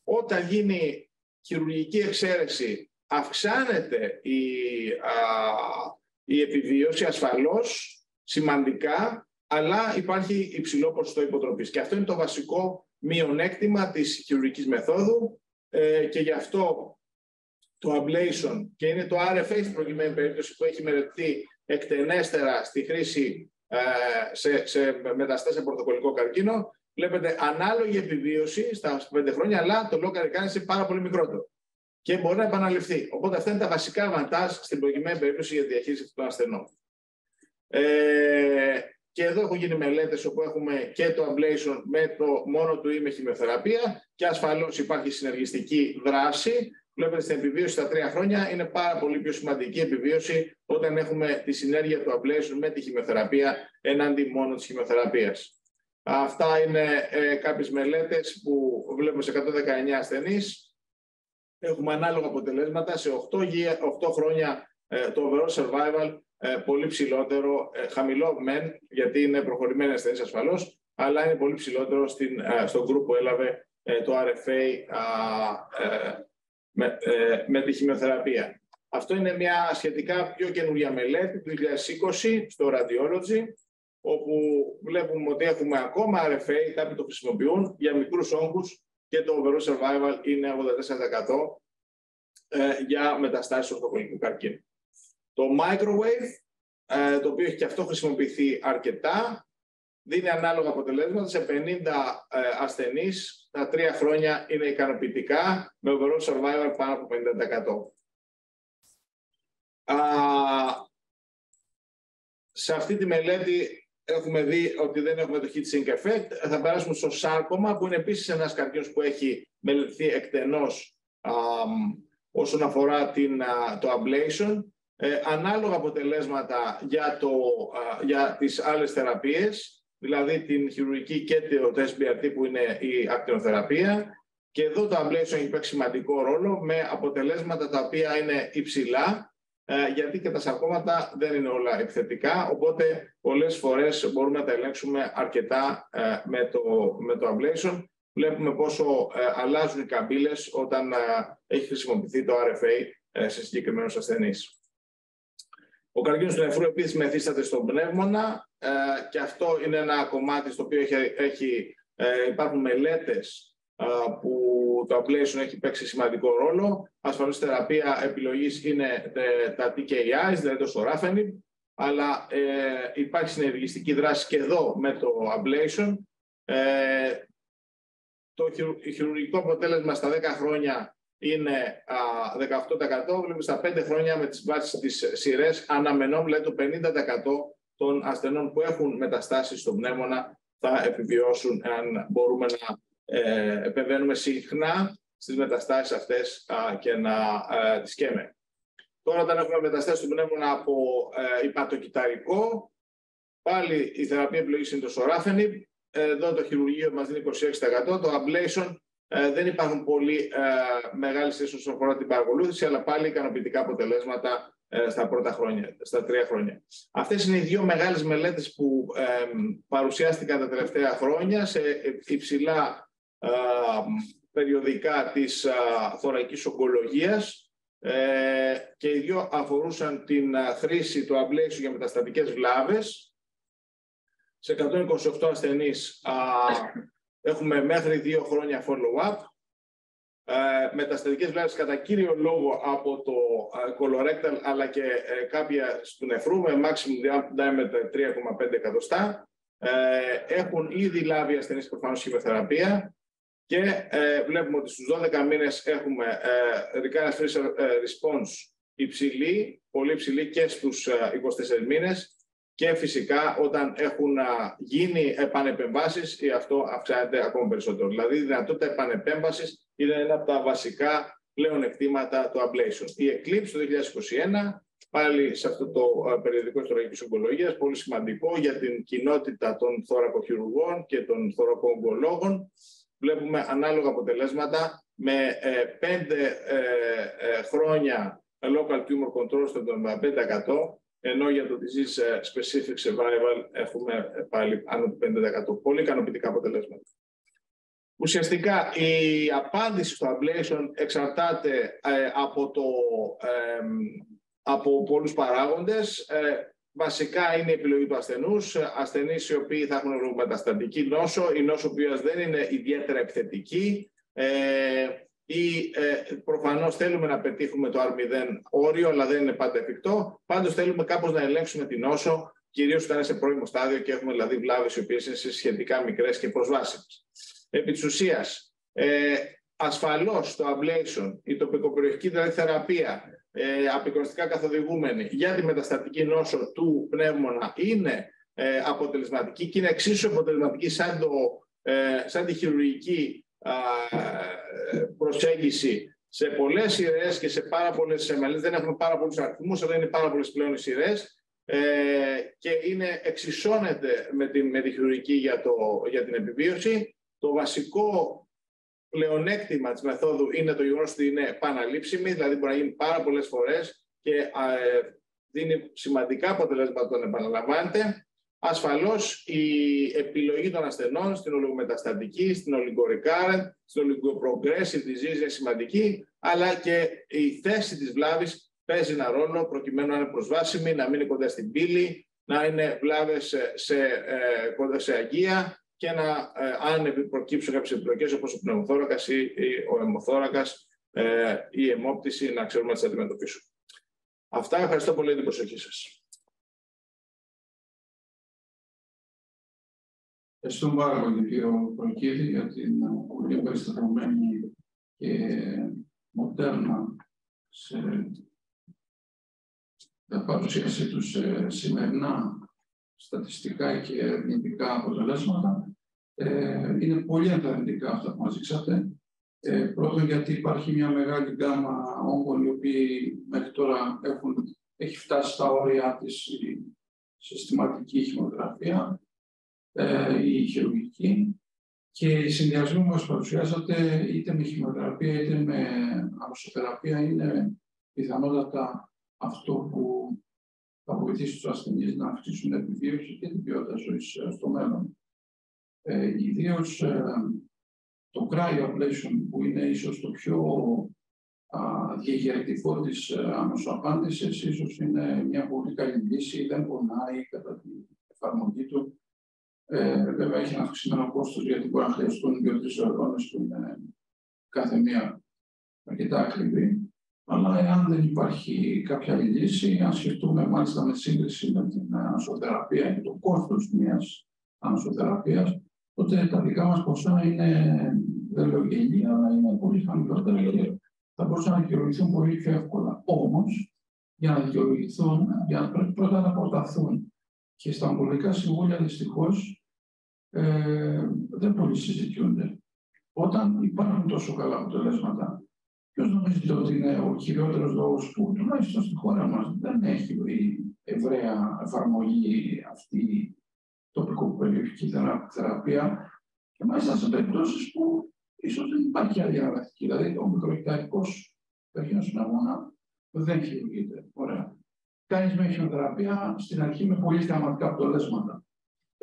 Όταν γίνει χειρουργική εξαίρεση αυξάνεται η, η επιβίωση ασφαλώς, σημαντικά, αλλά υπάρχει υψηλό ποσοστό υποτροπής. Και αυτό είναι το βασικό μειονέκτημα της χειρουργικής μεθόδου ε, και γι' αυτό το ablation και είναι το RFA στην προκειμένη περίπτωση που έχει μελετηθεί εκτενέστερα στη χρήση ε, σε, σε μεταστάσεις σε πορτοκολλικό καρκίνο, βλέπετε ανάλογη επιβίωση στα 5 χρόνια, αλλά το local recurrence είναι πάρα πολύ μικρότερο και μπορεί να επαναληφθεί. Οπότε αυτά είναι τα βασικά βαντάζ στην προκειμένη περίπτωση για τη διαχείριση των ασθενών. Ε, και εδώ έχουν γίνει μελέτες όπου έχουμε και το ablation με το μόνο του ή με χημειοθεραπεία και ασφαλώς υπάρχει συνεργιστική δράση. Βλέπετε στην επιβίωση στα τρία χρόνια είναι πάρα πολύ πιο σημαντική επιβίωση όταν έχουμε τη συνέργεια του ablation με τη χημειοθεραπεία εναντί μόνο της χημειοθεραπείας. Αυτά είναι ε, κάποιες μελέτες που βλέπουμε σε 119 ασθενείς έχουμε ανάλογα αποτελέσματα. Σε 8, 8 χρόνια ε, το overall survival ε, πολύ ψηλότερο, ε, χαμηλό μεν, γιατί είναι προχωρημένη ασθενής ασφαλώς, αλλά είναι πολύ ψηλότερο στην, στον group που έλαβε το RFA με, με τη χημειοθεραπεία. Αυτό είναι μια σχετικά πιο καινούργια μελέτη του 2020 στο Radiology, όπου βλέπουμε ότι έχουμε ακόμα RFA, κάποιοι το χρησιμοποιούν για μικρούς όγκους και το overall survival είναι 84% ε, για μεταστάσεις ορθοκολλικού καρκίνου. Το microwave, ε, το οποίο έχει και αυτό χρησιμοποιηθεί αρκετά, δίνει ανάλογα αποτελέσματα σε 50 ε, ασθενείς. Τα τρία χρόνια είναι ικανοποιητικά, με overall survival πάνω από 50%. Α, σε αυτή τη μελέτη έχουμε δει ότι δεν έχουμε το heat sink effect. Θα περάσουμε στο σάρκωμα, που είναι επίσης ένας καρκίνος που έχει μελετηθεί εκτενώς α, όσον αφορά την, το ablation. Ε, ανάλογα αποτελέσματα για, το, για τις άλλες θεραπείες, δηλαδή την χειρουργική και το SBRT που είναι η ακτινοθεραπεία. Και εδώ το ablation έχει παίξει σημαντικό ρόλο με αποτελέσματα τα οποία είναι υψηλά ε, γιατί και τα σαρκώματα δεν είναι όλα επιθετικά, οπότε πολλές φορές μπορούμε να τα ελέγξουμε αρκετά ε, με το, με το ablation. Βλέπουμε πόσο ε, αλλάζουν οι καμπύλες όταν έχει χρησιμοποιηθεί το RFA σε συγκεκριμένους ασθενείς. Ο καρκίνος του νεφρού επίσης μεθύσταται στον πνεύμονα και αυτό είναι ένα κομμάτι στο οποίο έχει, έχει υπάρχουν μελέτες που το ablation έχει παίξει σημαντικό ρόλο. Ασφαλώς θεραπεία επιλογής είναι ε, τα TKIs, δηλαδή το sorafenib, αλλά ε, υπάρχει συνεργιστική δράση και εδώ με το ablation. Ε, το χειρουργικό αποτέλεσμα στα 10 χρόνια είναι α, 18%, βλέπουμε στα 5 χρόνια με τις βάσεις της σειρές αναμενόμενα δηλαδή το 50% των ασθενών που έχουν μεταστάσεις στο πνεύμονα θα επιβιώσουν αν μπορούμε να ε, επεμβαίνουμε συχνά στις μεταστάσεις αυτές και να ε, τις καίμε. Τώρα όταν έχουμε μεταστάσεις του πνεύμονα από ε, υπατοκυταρικό, πάλι η θεραπεία επιλογής είναι το σοράφενιπ, εδώ το χειρουργείο μας δίνει 26%, το ablation ε, δεν υπάρχουν πολύ ε, μεγάλες όσον αφορά την παρακολούθηση, αλλά πάλι ικανοποιητικά αποτελέσματα ε, στα πρώτα χρόνια, στα τρία χρόνια. Αυτές είναι οι δύο μεγάλες μελέτες που ε, παρουσιάστηκαν τα τελευταία χρόνια σε υψηλά περιοδικά της θωρακής ογκολογίας ε, και οι δύο αφορούσαν την χρήση του αμπλέξου για μεταστατικές βλάβες. Σε 128 ασθενείς έχουμε μέχρι δύο χρόνια follow-up. Ε, μεταστατικές βλάβες κατά κύριο λόγο από το colorectal αλλά και ε, κάποια του νεφρού με maximum diameter 3,5 εκατοστά. έχουν ήδη λάβει ασθενείς προφανώς χημειοθεραπεία και ε, βλέπουμε ότι στους 12 μήνες έχουμε ε, recurrence free ε, response υψηλή, πολύ υψηλή και στους 24 ε, μήνες και φυσικά όταν έχουν γίνει επανεπεμβάσεις ή αυτό αυξάνεται ακόμα περισσότερο. Δηλαδή η δυνατότητα επανεπέμβασης είναι ένα από τα βασικά πλέον εκτήματα του ablation. Η Eclipse το 2021, πάλι σε αυτό το περιοδικό ιστορικής ογκολογίας, πολύ σημαντικό για την κοινότητα των θωρακοχειρουργών και των θωρακοογκολόγων, βλέπουμε ανάλογα αποτελέσματα με ε, πέντε ε, χρόνια local tumor control στο 75%, ενώ για το disease specific survival έχουμε πάλι άνω του 50%. Πολύ ικανοποιητικά αποτελέσματα. Ουσιαστικά η απάντηση στο ablation εξαρτάται από, το, από πολλούς παράγοντες βασικά είναι η επιλογή του ασθενούς. Ασθενείς οι οποίοι θα έχουν μεταστατική νόσο, η νόσο που δεν είναι ιδιαίτερα επιθετική. Ε, ή ε, προφανώς θέλουμε να πετύχουμε το R0 όριο, αλλά δεν είναι πάντα εφικτό. Πάντως θέλουμε κάπως να ελέγξουμε την νόσο, κυρίως όταν είναι σε πρώιμο στάδιο και έχουμε δηλαδή βλάβες οι οποίες είναι σχετικά μικρές και προσβάσιμες. Επί της ουσίας, ε, ασφαλώς το ablation, η τοπικοπεριοχική δηλαδή θεραπεία, ε, απεικονιστικά καθοδηγούμενη για τη μεταστατική νόσο του πνεύμονα είναι ε, αποτελεσματική και είναι εξίσου αποτελεσματική σαν, το, ε, σαν τη χειρουργική προσέγγιση σε πολλές σειρές και σε πάρα πολλές εμελίες. Δεν έχουμε πάρα πολλούς αριθμούς, αλλά είναι πάρα πολλές πλέον οι σειρές ε, και είναι, εξισώνεται με τη, με τη χειρουργική για, το, για την επιβίωση. Το βασικό πλεονέκτημα της μεθόδου είναι το γεγονός ότι είναι επαναλήψιμη, δηλαδή μπορεί να γίνει πάρα πολλές φορές και ε, δίνει σημαντικά αποτελέσματα όταν επαναλαμβάνεται. Ασφαλώς η επιλογή των ασθενών στην ολιγομεταστατική, στην oligoricurrent, στην oligoprogressive disease είναι σημαντική, αλλά και η θέση της βλάβης παίζει ένα ρόλο προκειμένου να είναι προσβάσιμη, να μην είναι κοντά στην πύλη, να είναι βλάβες σε, σε, ε, κοντά σε αγία και να, ε, αν προκύψουν κάποιες επιπλοκές όπως ο πνευμοθώρακα ή, ο αιμοθώρακα ε, ή η αιμόπτηση, να ξέρουμε να τις αντιμετωπίσουμε. Αυτά. Ευχαριστώ πολύ για την προσοχή σας. Ευχαριστούμε πάρα πολύ, κύριο Προκίδη, για την πολύ περιστατωμένη και μοντέρνα σε παρουσίασή τους σε σημερινά στατιστικά και ερευνητικά αποτελέσματα. Ε, είναι πολύ ενθαρρυντικά αυτά που μας δείξατε. Ε, πρώτον, γιατί υπάρχει μια μεγάλη γκάμα όγκων οι οποίοι μέχρι τώρα έχουν, έχει φτάσει στα όρια της η συστηματική χημογραφία, ε, η χειρουργική και οι συνδυασμοί που μας παρουσιάσατε είτε με χημογραφία είτε με αμοσοθεραπεία είναι πιθανότατα αυτό που θα βοηθήσει τους ασθενείς να αυξήσουν την επιβίωση και την ποιότητα ζωής ε, στο μέλλον. Ε, Ιδίως ε, το cryo που είναι ίσως το πιο διαγερτικό της ε, ίσως είναι μια πολύ καλή λύση, δεν πονάει κατά την εφαρμογή του. Ε, βέβαια έχει ένα αυξημένο κόστος γιατί μπορεί να χρειαστούν δύο-τρει ώρε που είναι κάθε μία αρκετά ακριβή. Αλλά εάν δεν υπάρχει κάποια άλλη λύση, αν σκεφτούμε μάλιστα με σύγκριση με την ανασοθεραπεία και το κόστος μιας ανασοθεραπεία, τότε τα δικά μας ποσά είναι, δεν λέω γελία, αλλά είναι πολύ χαμηλότερα και θα μπορούσαν να δικαιολογηθούν πολύ πιο εύκολα. Όμως, για να δικαιολογηθούν, για να πρέπει πρώτα να προταθούν. Και στα ογκολογικά συμβούλια δυστυχώς ε, δεν πολύ συζητιούνται. Όταν υπάρχουν τόσο καλά αποτελέσματα, Ποιος νομίζετε ότι είναι ο κυριότερος λόγος που τουλάχιστον στη χώρα μας δεν έχει η ευρεία εφαρμογή αυτή η τοπικοπεριοχική θεραπεία και μάλιστα σε περιπτώσεις που ίσως δεν υπάρχει αδιαγραφική. Δηλαδή, ο μικροϊκταρικό καρκίνο αγώνα δεν χειρουργείται. Ωραία. Κάνεις μια χημειοθεραπεία στην αρχή με πολύ θεαματικά αποτελέσματα.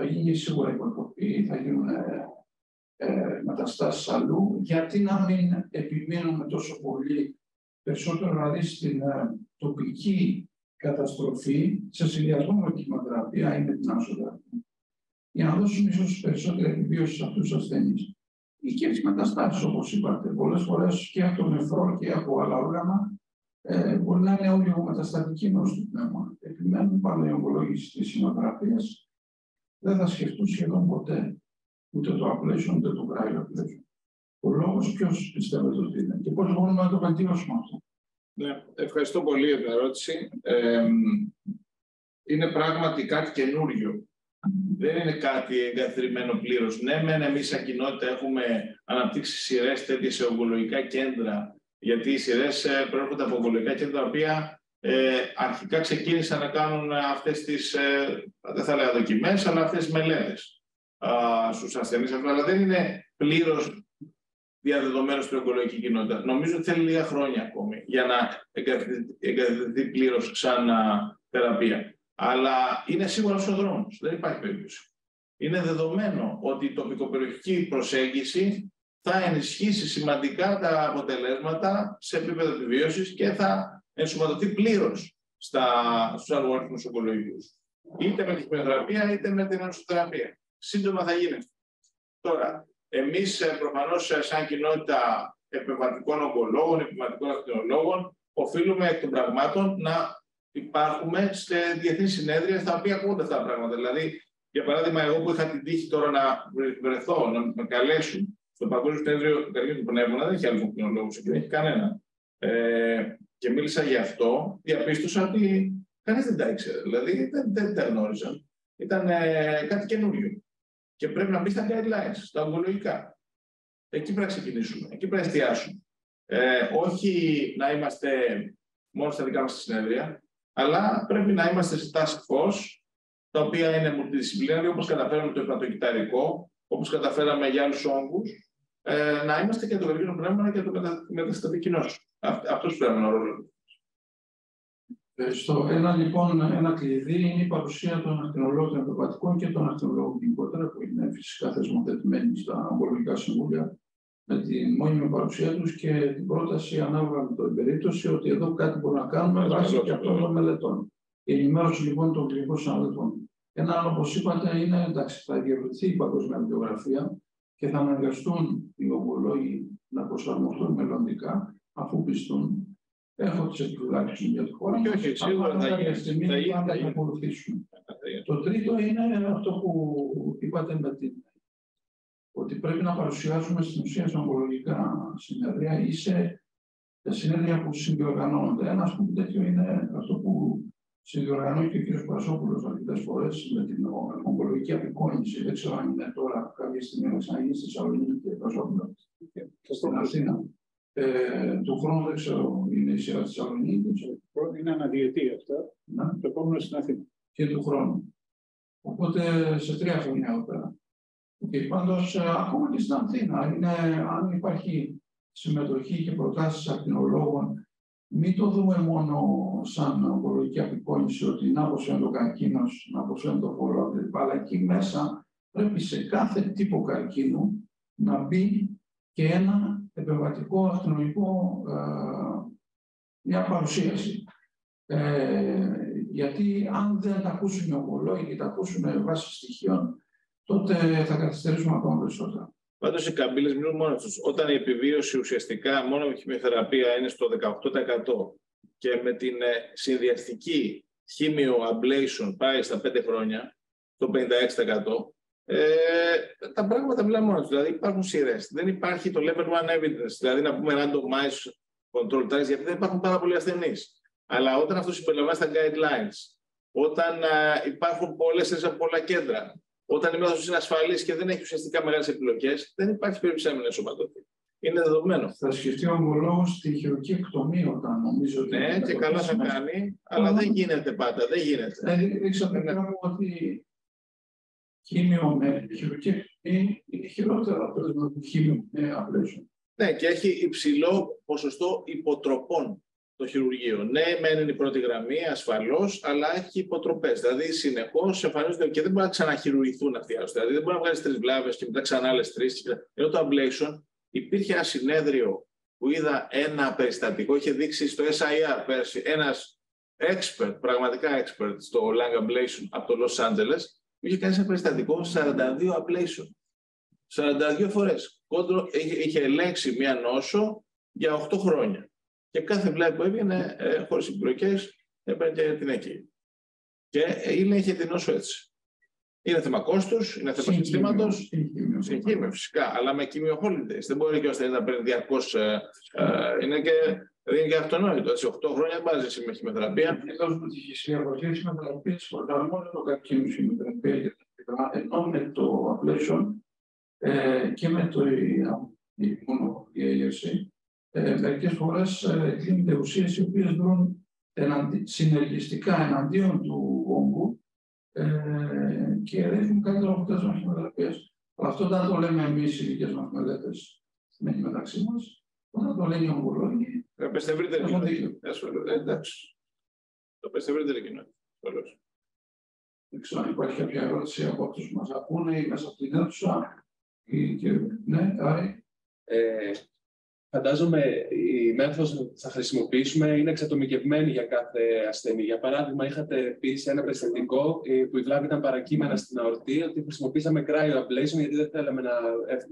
Θα γίνει σίγουρα υποκοπή, θα γίνουν ε, μεταστάσεις αλλού, γιατί να μην επιμείνουμε τόσο πολύ περισσότερο δηλαδή στην ε, τοπική καταστροφή σε συνδυασμό με τη χημοθεραπεία ή με την άσοδραπεία. Για να δώσουμε ίσως περισσότερη επιβίωση σε αυτούς τους ασθενείς. Ή και τις μεταστάσεις, όπως είπατε. Πολλές φορές και από το νεφρό και από άλλα όργανα ε, μπορεί να είναι όλοι μεταστατική νόση του πνεύμα. Επιμένουν πάνω οι ογκολόγοι της χημοθεραπεία. Δεν θα σκεφτούν σχεδόν ποτέ ούτε το απλέσιο, ούτε το κράγιο απλέσιο. Ο λόγος ποιος πιστεύετε ότι είναι και πώς μπορούμε να το βελτιώσουμε αυτό; Ναι, ευχαριστώ πολύ για την ερώτηση. Ε, είναι πράγματι κάτι καινούριο. Δεν είναι κάτι εγκαθιδρυμένο πλήρως. Ναι, μεν εμείς σαν κοινότητα έχουμε αναπτύξει σειρές τέτοιες σε ογκολογικά κέντρα, γιατί οι σειρές ε, προέρχονται από ογκολογικά κέντρα, τα οποία ε, αρχικά ξεκίνησαν να κάνουν αυτές τις, ε, δεν θα δοκιμές, αλλά αυτές τις μελέτες στους ασθενείς αλλά δεν είναι πλήρως διαδεδομένος στην ογκολογική κοινότητα. Νομίζω ότι θέλει λίγα χρόνια ακόμη για να εγκαθιδρυθεί πλήρως σαν θεραπεία. Αλλά είναι σίγουρα ο δρόμος. Δεν υπάρχει περίπτωση. Είναι δεδομένο ότι η τοπικοπεριοχική προσέγγιση θα ενισχύσει σημαντικά τα αποτελέσματα σε επίπεδο επιβίωσης και θα ενσωματωθεί πλήρως στους αλγορίθμου ογκολογικού. Είτε με τη χημειοθεραπεία είτε με την ενσωθεραπεία. Σύντομα θα γίνει. Τώρα, εμείς ε, προφανώς ε, σαν κοινότητα επεμβατικών ογκολόγων, επεμβατικών ακτινολόγων, οφείλουμε εκ των πραγμάτων να υπάρχουμε σε διεθνείς συνέδρια στα οποία ακούγονται αυτά τα πράγματα. Δηλαδή, για παράδειγμα, εγώ που είχα την τύχη τώρα να βρεθώ, να με καλέσουν στο Παγκόσμιο Συνέδριο του Καρδιού του Πνεύμονα, δεν έχει άλλους ακτινολόγου εκεί, δεν έχει κανένα. Ε, και μίλησα γι' αυτό, διαπίστωσα ότι κανείς δεν τα ήξερε. Δηλαδή, δεν, δεν τα γνώριζαν. Ήταν ε, κάτι καινούριο. Και πρέπει να μπει στα guidelines, στα ογκολογικά. Εκεί πρέπει να ξεκινήσουμε, εκεί πρέπει να εστιάσουμε. Ε, όχι να είμαστε μόνο στα δικά μας συνέδρια, αλλά πρέπει να είμαστε σε task force, τα οποία είναι multidisciplinary, όπως καταφέραμε το υπατοκυταρικό, όπως καταφέραμε για άλλους όγκους, ε, να είμαστε και το βεργίνο πνεύμα και το μεταστατικό κοινό. Αυτός πρέπει να ρόλο. Στο ένα λοιπόν, ένα κλειδί είναι η παρουσία των ακτινολόγων επεμβατικών και των ακτινολόγων γενικότερα, που είναι φυσικά θεσμοθετημένοι στα ογκολογικά συμβούλια, με τη μόνιμη παρουσία τους και την πρόταση ανάλογα με την περίπτωση ότι εδώ κάτι μπορούμε να κάνουμε βάσει και αυτών των μελετών. Η ενημέρωση λοιπόν των κλινικών συναδελφών. Ένα άλλο, όπως είπατε, είναι εντάξει, θα διευρυνθεί η παγκόσμια βιβλιογραφία και θα αναγκαστούν οι ογκολόγοι να προσαρμοστούν μελλοντικά, αφού πιστούν Έχω τις επιφυλάξει για τη χώρα. Και όχι, σίγουρα θα γίνει. Θα να ακολουθήσουν. Το τρίτο είναι αυτό που είπατε με την ότι πρέπει να παρουσιάζουμε στην ουσία στα ογκολογικά συνέδρια ή σε συνέδρια που συνδιοργανώνονται. Ένα ας πούμε τέτοιο είναι αυτό που συνδιοργανώνει και ο κ. Πασόπουλο αρκετές φορές με την ογκολογική απεικόνηση. Δεν ξέρω αν είναι τώρα κάποια στιγμή να ξαναγίνει στη Θεσσαλονίκη και Πασόπουλο στην Αθήνα. Ε, του χρόνου δεν ξέρω, είναι η σειρά της Θεσσαλονίκης. Είναι αναδιετή αυτά. Να. Το επόμενο στην Αθήνα. Και του χρόνου. Οπότε σε τρία χρόνια εδώ πέρα. Και πάντως, ε, ακόμα και στην Αθήνα, είναι, αν υπάρχει συμμετοχή και προτάσεις ακτινολόγων, μην το δούμε μόνο σαν ογκολογική απεικόνηση ότι να αποσβαίνει το καρκίνο, να αποσβαίνει το φόλο, αλλά εκεί μέσα πρέπει σε κάθε τύπο καρκίνου να μπει και ένα επεμβατικό ακτινολογικό ε, μια παρουσίαση. Ε, γιατί αν δεν τα ακούσουν οι ομολόγοι και τα ακούσουν βάσει στοιχείων, τότε θα καθυστερήσουμε ακόμα περισσότερα. Πάντως οι καμπύλες μιλούν μόνο τους. Όταν η επιβίωση ουσιαστικά μόνο με χημειοθεραπεία είναι στο 18% και με την ε, συνδυαστική χήμιο ablation πάει στα 5 χρόνια, το 56%, ε, τα πράγματα μιλάνε μόνος τους. Δηλαδή υπάρχουν σειρές. Δεν υπάρχει το level one evidence, δηλαδή να πούμε randomized control trials, γιατί δεν υπάρχουν πάρα πολλοί ασθενείς. Αλλά όταν αυτός συμπεριλαμβάνει στα guidelines, όταν α, υπάρχουν πολλές από πολλά κέντρα, όταν η μέθοδος είναι ασφαλής και δεν έχει ουσιαστικά μεγάλες επιλογέ, δεν υπάρχει περίπτωση να μην ενσωματωθεί. Είναι δεδομένο. Θα σκεφτεί ο ομολόγος τη χειρουργική εκτομή όταν νομίζω ότι. Ναι, και καλά θα κάνει, αλλά δεν γίνεται πάντα. Δεν γίνεται. Ε, Ρίξα ότι χήμιο με χειρουργική είναι χειρότερα από το χήμιο με απλέσιο. Ναι, και έχει υψηλό ποσοστό υποτροπών το χειρουργείο. Ναι, μένει η πρώτη γραμμή ασφαλώς, αλλά έχει υποτροπές. Δηλαδή, συνεχώς εμφανίζονται και δεν μπορεί να ξαναχειρουργηθούν αυτοί οι άρρωστοι. Δηλαδή, δεν μπορεί να βγάλεις τρεις βλάβες και μετά ξανά άλλες τρεις. Ενώ το ablation υπήρχε ένα συνέδριο που είδα ένα περιστατικό, είχε δείξει στο SIR πέρσι ένας expert, πραγματικά expert στο lung ablation από το Los Angeles, είχε κάνει ένα περιστατικό 42 ablation. 42 φορές. Κόντρο είχε ελέγξει μία νόσο για 8 χρόνια. Και κάθε βλάβη που έβγαινε ε, χωρίς συμπλοκές έπαιρνε και την εκεί. Και είναι, είχε την νόσο έτσι. Είναι θέμα κόστου, είναι θέμα συστήματος. Συγχύμιο, φυσικά. Αλλά με κοιμιο holidays. Δεν μπορεί και ο ασθενής να παίρνει διαρκώ. Ε, ε, είναι και είναι και αυτονόητο. Έτσι, 8 χρόνια βάζει με χημειοθεραπεία. Εδώ που της χημειοθεραπεία, χημειοθεραπεία, μόνο το καρκίνος χημειοθεραπεία, ενώ με το ablation ε, και με το μόνο η ARC, ε, μερικές φορές ε, κλείνονται ουσίες οι οποίες δρούν συνεργιστικά εναντίον του όγκου ε, και ρίχνουν καλύτερο αποτέλεσμα χημειοθεραπεία. Αυτό δεν το λέμε εμείς οι δικές μας μελέτες μένει μεταξύ μας, όταν το λένε οι ογκολόγοι. Θα πες στην ευρύτερη κοινότητα. Εντάξει. Το πες στην ευρύτερη κοινότητα. Δεν ξέρω αν υπάρχει κάποια ερώτηση από αυτούς που μας ακούνε ή μέσα από την αίθουσα. Ναι, Άρη. Ε, Φαντάζομαι η μέθοδος που θα χρησιμοποιήσουμε είναι εξατομικευμένη για κάθε ασθενή. Για παράδειγμα, είχατε πει σε ένα περιστατικό ε, που η βλάβη ήταν παρακείμενα στην αορτή ότι χρησιμοποίησαμε cryo ablation γιατί δεν θέλαμε να,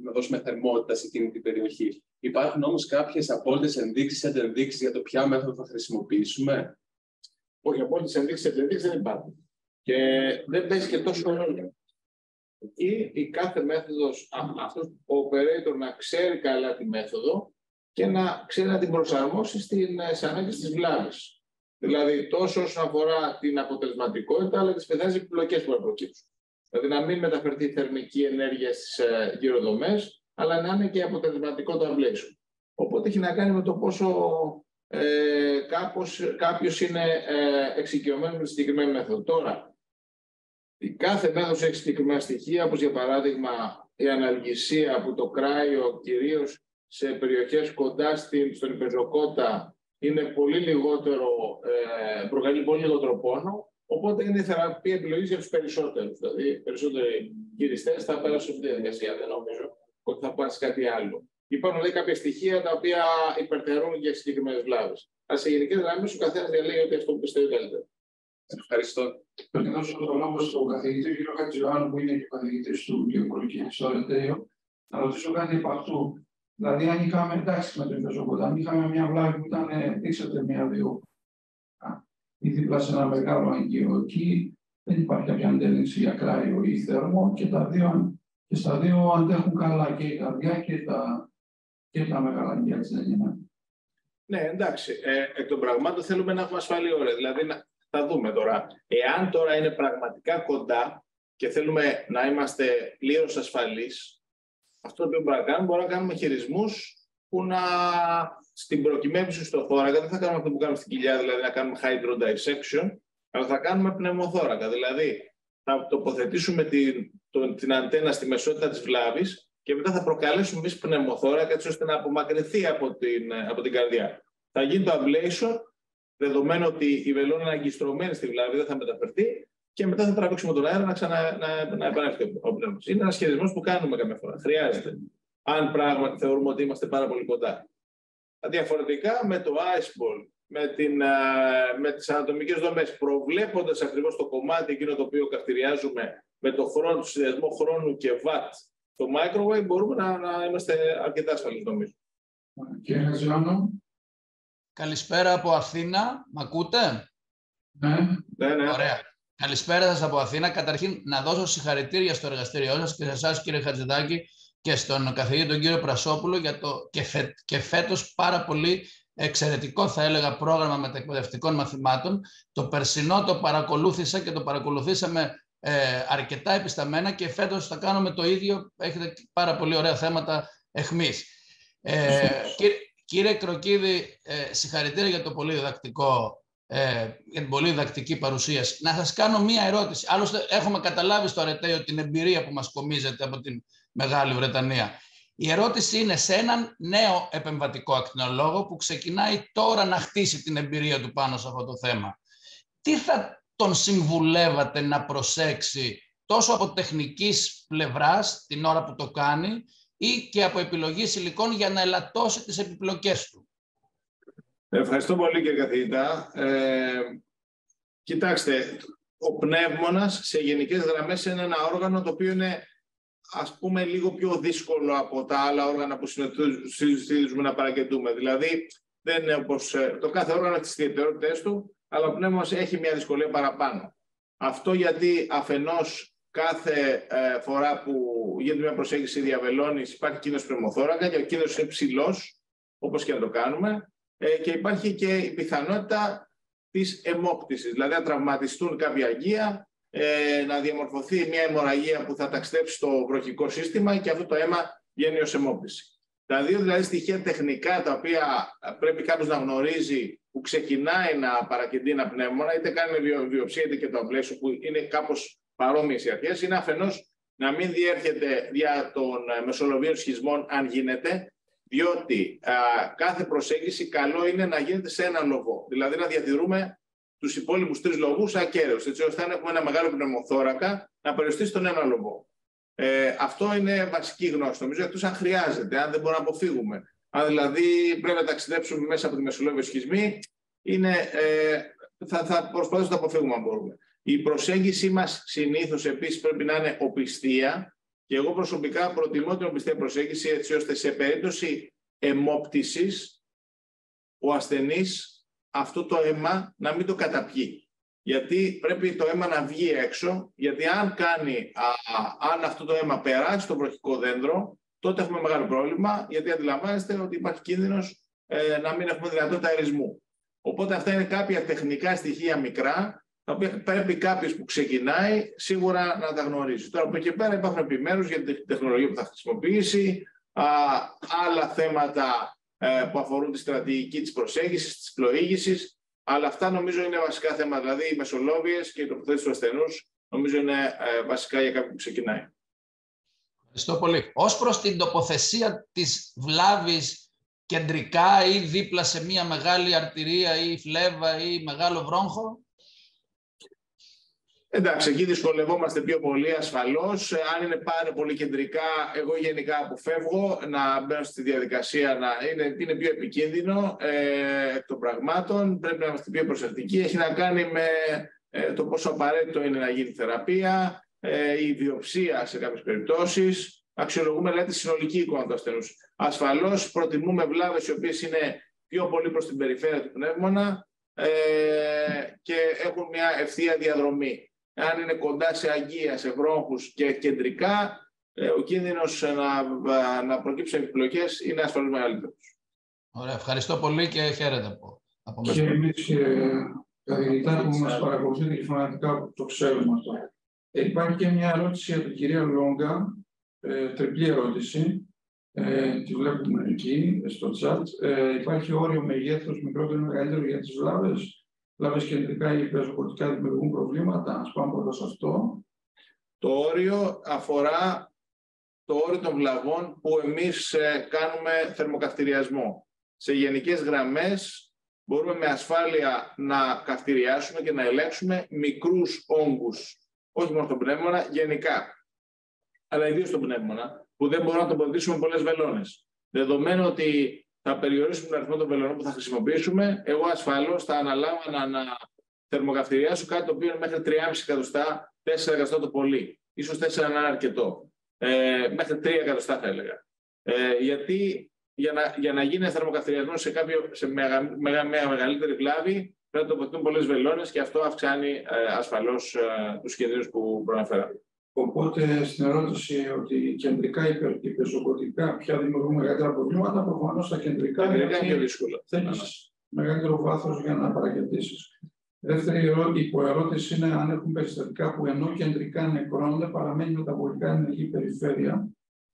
να δώσουμε θερμότητα σε εκείνη την περιοχή. Υπάρχουν όμως κάποιες απόλυτες ενδείξεις ή αντενδείξει για το ποια μέθοδο θα χρησιμοποιήσουμε; Όχι, απόλυτες ενδείξεις ή αντενδείξει δεν υπάρχουν. Και δεν παίζει και τόσο ρόλο. Εκεί η κάθε μέθοδος, αυτός ο operator να ξέρει καλά τη μέθοδο και να ξέρει να την προσαρμόσει στις ανάγκες της βλάβης. Δηλαδή, τόσο όσον αφορά την αποτελεσματικότητα, αλλά και τις πιθανές επιπλοκές που θα προκύψουν. Δηλαδή, να μην μεταφερθεί θερμική ενέργεια στις ε, γύρω αλλά να είναι και αποτελεσματικό το ablation. Οπότε έχει να κάνει με το πόσο ε, κάποιος είναι ε, εξοικειωμένος με τη συγκεκριμένη μέθοδο. Τώρα, η κάθε μέθοδος έχει συγκεκριμένα στοιχεία, όπως για παράδειγμα η αναλγησία από το κράιο κυρίως σε περιοχές κοντά στην, στον υπεζοκότα είναι πολύ λιγότερο, ε, προκαλεί πολύ λιγότερο πόνο, οπότε είναι η θεραπεία επιλογή για τους περισσότερους. Δηλαδή, οι περισσότεροι γυριστές θα πέρασουν αυτή τη διαδικασία. Δεν νομίζω ότι θα πάνε σε κάτι άλλο. Υπάρχουν δηλαδή κάποια στοιχεία τα οποία υπερτερούν για συγκεκριμένες βλάβες. Αλλά σε γενικές γραμμές ο καθένας διαλέγει ότι αυτό που πιστεύει καλύτερα. Ευχαριστώ. Πρέπει να δώσω το λόγο στον καθηγητή κ. Χατζιωάννου, που είναι και ο καθηγητής του Γεωπολική στο Ρετέιο, να ρωτήσω κάτι από αυτού. Δηλαδή, αν είχαμε εντάξει με το Ιβεζόκοντα, αν είχαμε μια βλάβη που ήταν δείξατε μία-δύο ή δίπλα σε ένα μεγάλο αγγείο εκεί, δεν υπάρχει κάποια αντέλεξη για κράιο ή θερμό και, τα δύο, και στα δύο αντέχουν καλά και η καρδιά και τα, και τα μεγάλα αγγεία, έτσι δεν είναι. Ναι, εντάξει. Ε, εκ των πραγμάτων θέλουμε να έχουμε ασφαλή ώρα. Δηλαδή, να, θα δούμε τώρα. Εάν τώρα είναι πραγματικά κοντά και θέλουμε να είμαστε πλήρως ασφαλείς, αυτό που μπορούμε να κάνουμε, μπορούμε να κάνουμε χειρισμούς που να στην προκειμένη στο θώρακα δεν θα κάνουμε αυτό που κάνουμε στην κοιλιά, δηλαδή να κάνουμε hydro dissection, αλλά θα κάνουμε πνευμοθώρακα. Δηλαδή θα τοποθετήσουμε την, το, την αντένα στη μεσότητα της βλάβης και μετά θα προκαλέσουμε εμείς πνευμοθώρακα έτσι ώστε να απομακρυνθεί από την, από την καρδιά. Θα γίνει το ablation, δεδομένου ότι η βελόνα είναι αγκιστρωμένη στη βλάβη, δεν θα μεταφερθεί και μετά θα τραβήξουμε τον αέρα να, ξανα, να, να επανέλθει ο πνεύμα. Είναι ένας σχεδιασμός που κάνουμε καμιά φορά. Χρειάζεται. Αν πράγματι θεωρούμε ότι είμαστε πάρα πολύ κοντά. Διαφορετικά με το iceball, με, την, με τις ανατομικές δομές, προβλέποντας ακριβώς το κομμάτι εκείνο το οποίο καυτηριάζουμε με το χρόνο, το συνδυασμό χρόνου και watt, το microwave, μπορούμε να, να είμαστε αρκετά ασφαλείς νομίζω. Κύριε Καλησπέρα από Αθήνα. Μ' ακούτε; Ναι. Ναι, ναι. Ωραία. Καλησπέρα σας από Αθήνα. Καταρχήν, να δώσω συγχαρητήρια στο εργαστήριό σας και σε εσάς, κύριε Χατζηδάκη, και στον καθηγητή τον κύριο Πρασόπουλο για το και, φε, και φέτος πάρα πολύ εξαιρετικό θα έλεγα πρόγραμμα μεταεκπαιδευτικών μαθημάτων. Το περσινό το παρακολούθησα και το παρακολουθήσαμε ε, αρκετά επισταμένα και φέτος θα κάνουμε το ίδιο. Έχετε πάρα πολύ ωραία θέματα εχμής. Ε, κύριε, κύριε Κροκίδη, ε, συγχαρητήρια για το πολύ διδακτικό ε, για την πολύ διδακτική παρουσίαση. Να σας κάνω μία ερώτηση. Άλλωστε έχουμε καταλάβει στο Αρετέιο την εμπειρία που μας κομίζεται από την Μεγάλη Βρετανία. Η ερώτηση είναι σε έναν νέο επεμβατικό ακτινολόγο που ξεκινάει τώρα να χτίσει την εμπειρία του πάνω σε αυτό το θέμα. Τι θα τον συμβουλεύατε να προσέξει τόσο από τεχνικής πλευράς την ώρα που το κάνει ή και από επιλογής υλικών για να ελαττώσει τις επιπλοκές του; Ευχαριστώ πολύ κύριε καθηγητά. Ε, κοιτάξτε, ο πνεύμονας σε γενικές γραμμές είναι ένα όργανο το οποίο είναι ας πούμε λίγο πιο δύσκολο από τα άλλα όργανα που συνηθίζουμε να παρακεντούμε. Δηλαδή, δεν είναι όπως, ε, το κάθε όργανο έχει τις ιδιαιτερότητες του, αλλά ο πνεύμονας έχει μια δυσκολία παραπάνω. Αυτό γιατί αφενός κάθε ε, φορά που γίνεται μια προσέγγιση διαβελώνης υπάρχει κίνδυνος πνευμοθώρακα και ο κίνδυνος είναι ψηλός, όπως και να το κάνουμε. Ε, και υπάρχει και η πιθανότητα της αιμόκτησης, δηλαδή να τραυματιστούν κάποια αγία, ε, να διαμορφωθεί μια αιμορραγία που θα ταξιδέψει το βροχικό σύστημα και αυτό το αίμα βγαίνει ως αιμόκτηση. Τα δύο δηλαδή στοιχεία τεχνικά τα οποία πρέπει κάποιος να γνωρίζει που ξεκινάει να παρακεντεί ένα πνεύμονα, είτε κάνει βιοψία είτε και το αμπλέσιο που είναι κάπως παρόμοιες οι αρχές, είναι αφενός να μην διέρχεται δια των μεσολογίων σχισμών αν γίνεται, διότι α, κάθε προσέγγιση καλό είναι να γίνεται σε ένα λογό. Δηλαδή να διατηρούμε τους υπόλοιπους τρεις λογούς ακέραιους, έτσι ώστε να έχουμε ένα μεγάλο πνευμοθώρακα να περιοριστεί στον ένα λογό. Ε, αυτό είναι βασική γνώση, νομίζω, εκτός αν χρειάζεται, αν δεν μπορούμε να αποφύγουμε. Αν δηλαδή πρέπει να ταξιδέψουμε μέσα από τη Μεσολόγιο σχισμή, είναι, ε, θα, θα προσπαθήσουμε να το αποφύγουμε αν μπορούμε. Η προσέγγιση μας συνήθως επίσης πρέπει να είναι οπισθία και εγώ προσωπικά προτιμώ την οπισθία προσέγγιση έτσι ώστε σε περίπτωση εμόπτησης ο ασθενής αυτό το αίμα να μην το καταπιεί. Γιατί πρέπει το αίμα να βγει έξω, γιατί αν, κάνει, αν αυτό το αίμα περάσει στο βροχικό δέντρο, τότε έχουμε μεγάλο πρόβλημα, γιατί αντιλαμβάνεστε ότι υπάρχει κίνδυνος ε, να μην έχουμε δυνατότητα αερισμού. Οπότε αυτά είναι κάποια τεχνικά στοιχεία μικρά, τα οποία πρέπει κάποιος που ξεκινάει σίγουρα να τα γνωρίζει. Τώρα από εκεί πέρα υπάρχουν επιμέρους για την τεχνολογία που θα χρησιμοποιήσει, α, άλλα θέματα ε, που αφορούν τη στρατηγική της προσέγγισης, της πλοήγησης, αλλά αυτά νομίζω είναι βασικά θέματα. Δηλαδή οι μεσολόβιες και η τοποθέτηση του ασθενούς νομίζω είναι ε, βασικά για κάποιον που ξεκινάει. Ευχαριστώ πολύ. Ως προς την τοποθεσία της βλάβης κεντρικά ή δίπλα σε μια μεγάλη αρτηρία ή φλέβα ή μεγάλο βρόγχο. Εντάξει, εκεί δυσκολευόμαστε πιο πολύ ασφαλώς. Αν είναι πάρα πολύ κεντρικά, εγώ γενικά αποφεύγω να μπαίνω στη διαδικασία να είναι, είναι πιο επικίνδυνο ε, εκ των πραγμάτων. Πρέπει να είμαστε πιο προσεκτικοί. Έχει να κάνει με ε, το πόσο απαραίτητο είναι να γίνει θεραπεία, ε, η βιοψία σε κάποιες περιπτώσεις. Αξιολογούμε δηλαδή, τη συνολική εικόνα του ασθενούς. Ασφαλώς προτιμούμε βλάβες οι οποίες είναι πιο πολύ προς την περιφέρεια του πνεύμονα ε, και έχουν μια ευθεία διαδρομή αν είναι κοντά σε αγγεία, σε βρόχους και κεντρικά, ε, ο κίνδυνος να, να προκύψουν επιπλοκές είναι ασφαλώς μεγαλύτερος. Ωραία, ευχαριστώ πολύ και χαίρετε από, από Και εμείς καθηγητά που μας παρακολουθείτε και φανατικά το ξέρουμε αυτό. Ε, υπάρχει και μια ερώτηση από την κυρία Λόγκα, ε, τριπλή ερώτηση. Ε, τη βλέπουμε εκεί στο chat. Ε, υπάρχει όριο μεγέθους μικρότερο ή μεγαλύτερο για τις βλάβες; Βλάβες κεντρικά ή πεζοκορτικά δημιουργούν προβλήματα. Ας πάμε πρώτα σε αυτό. Το όριο αφορά το όριο των βλαβών που εμείς ε, κάνουμε θερμοκαυτηριασμό. Σε γενικές γραμμές μπορούμε με ασφάλεια να καυτηριάσουμε και να ελέγξουμε μικρούς όγκους. Όχι μόνο στον πνεύμονα, γενικά. Αλλά ιδίως στον πνεύμονα, που δεν μπορούμε να τοποθετήσουμε πολλές βελόνες. Δεδομένου ότι θα περιορίσουμε τον αριθμό των βελονών που θα χρησιμοποιήσουμε. Εγώ ασφαλώς θα αναλάβω να, να θερμοκαυτηριάσω κάτι το οποίο είναι μέχρι 3,5 εκατοστά, 4 εκατοστά το πολύ. σω 4 να είναι αρκετό. Ε, μέχρι 3 εκατοστά θα έλεγα. Ε, γιατί για να, για να γίνει θερμοκαυτηριασμό σε, κάποιο, σε μεγα, μεγα, μεγα, μεγαλύτερη βλάβη πρέπει να τοποθετούν πολλές βελόνες και αυτό αυξάνει ε, ασφαλώς ε, τους κινδύνους που προαναφέραμε. Οπότε στην ερώτηση ότι κεντρικά και πεζοκοτικά ποια δημιουργούν μεγαλύτερα προβλήματα, προφανώς τα κεντρικά είναι πιο δύσκολα. Θέλεις μεγαλύτερο βάθος για να παρακολουθήσει. Δεύτερη υποερώτηση είναι αν έχουν περιστατικά που ενώ κεντρικά νεκρώνονται, παραμένει μεταβολικά ενεργή περιφέρεια.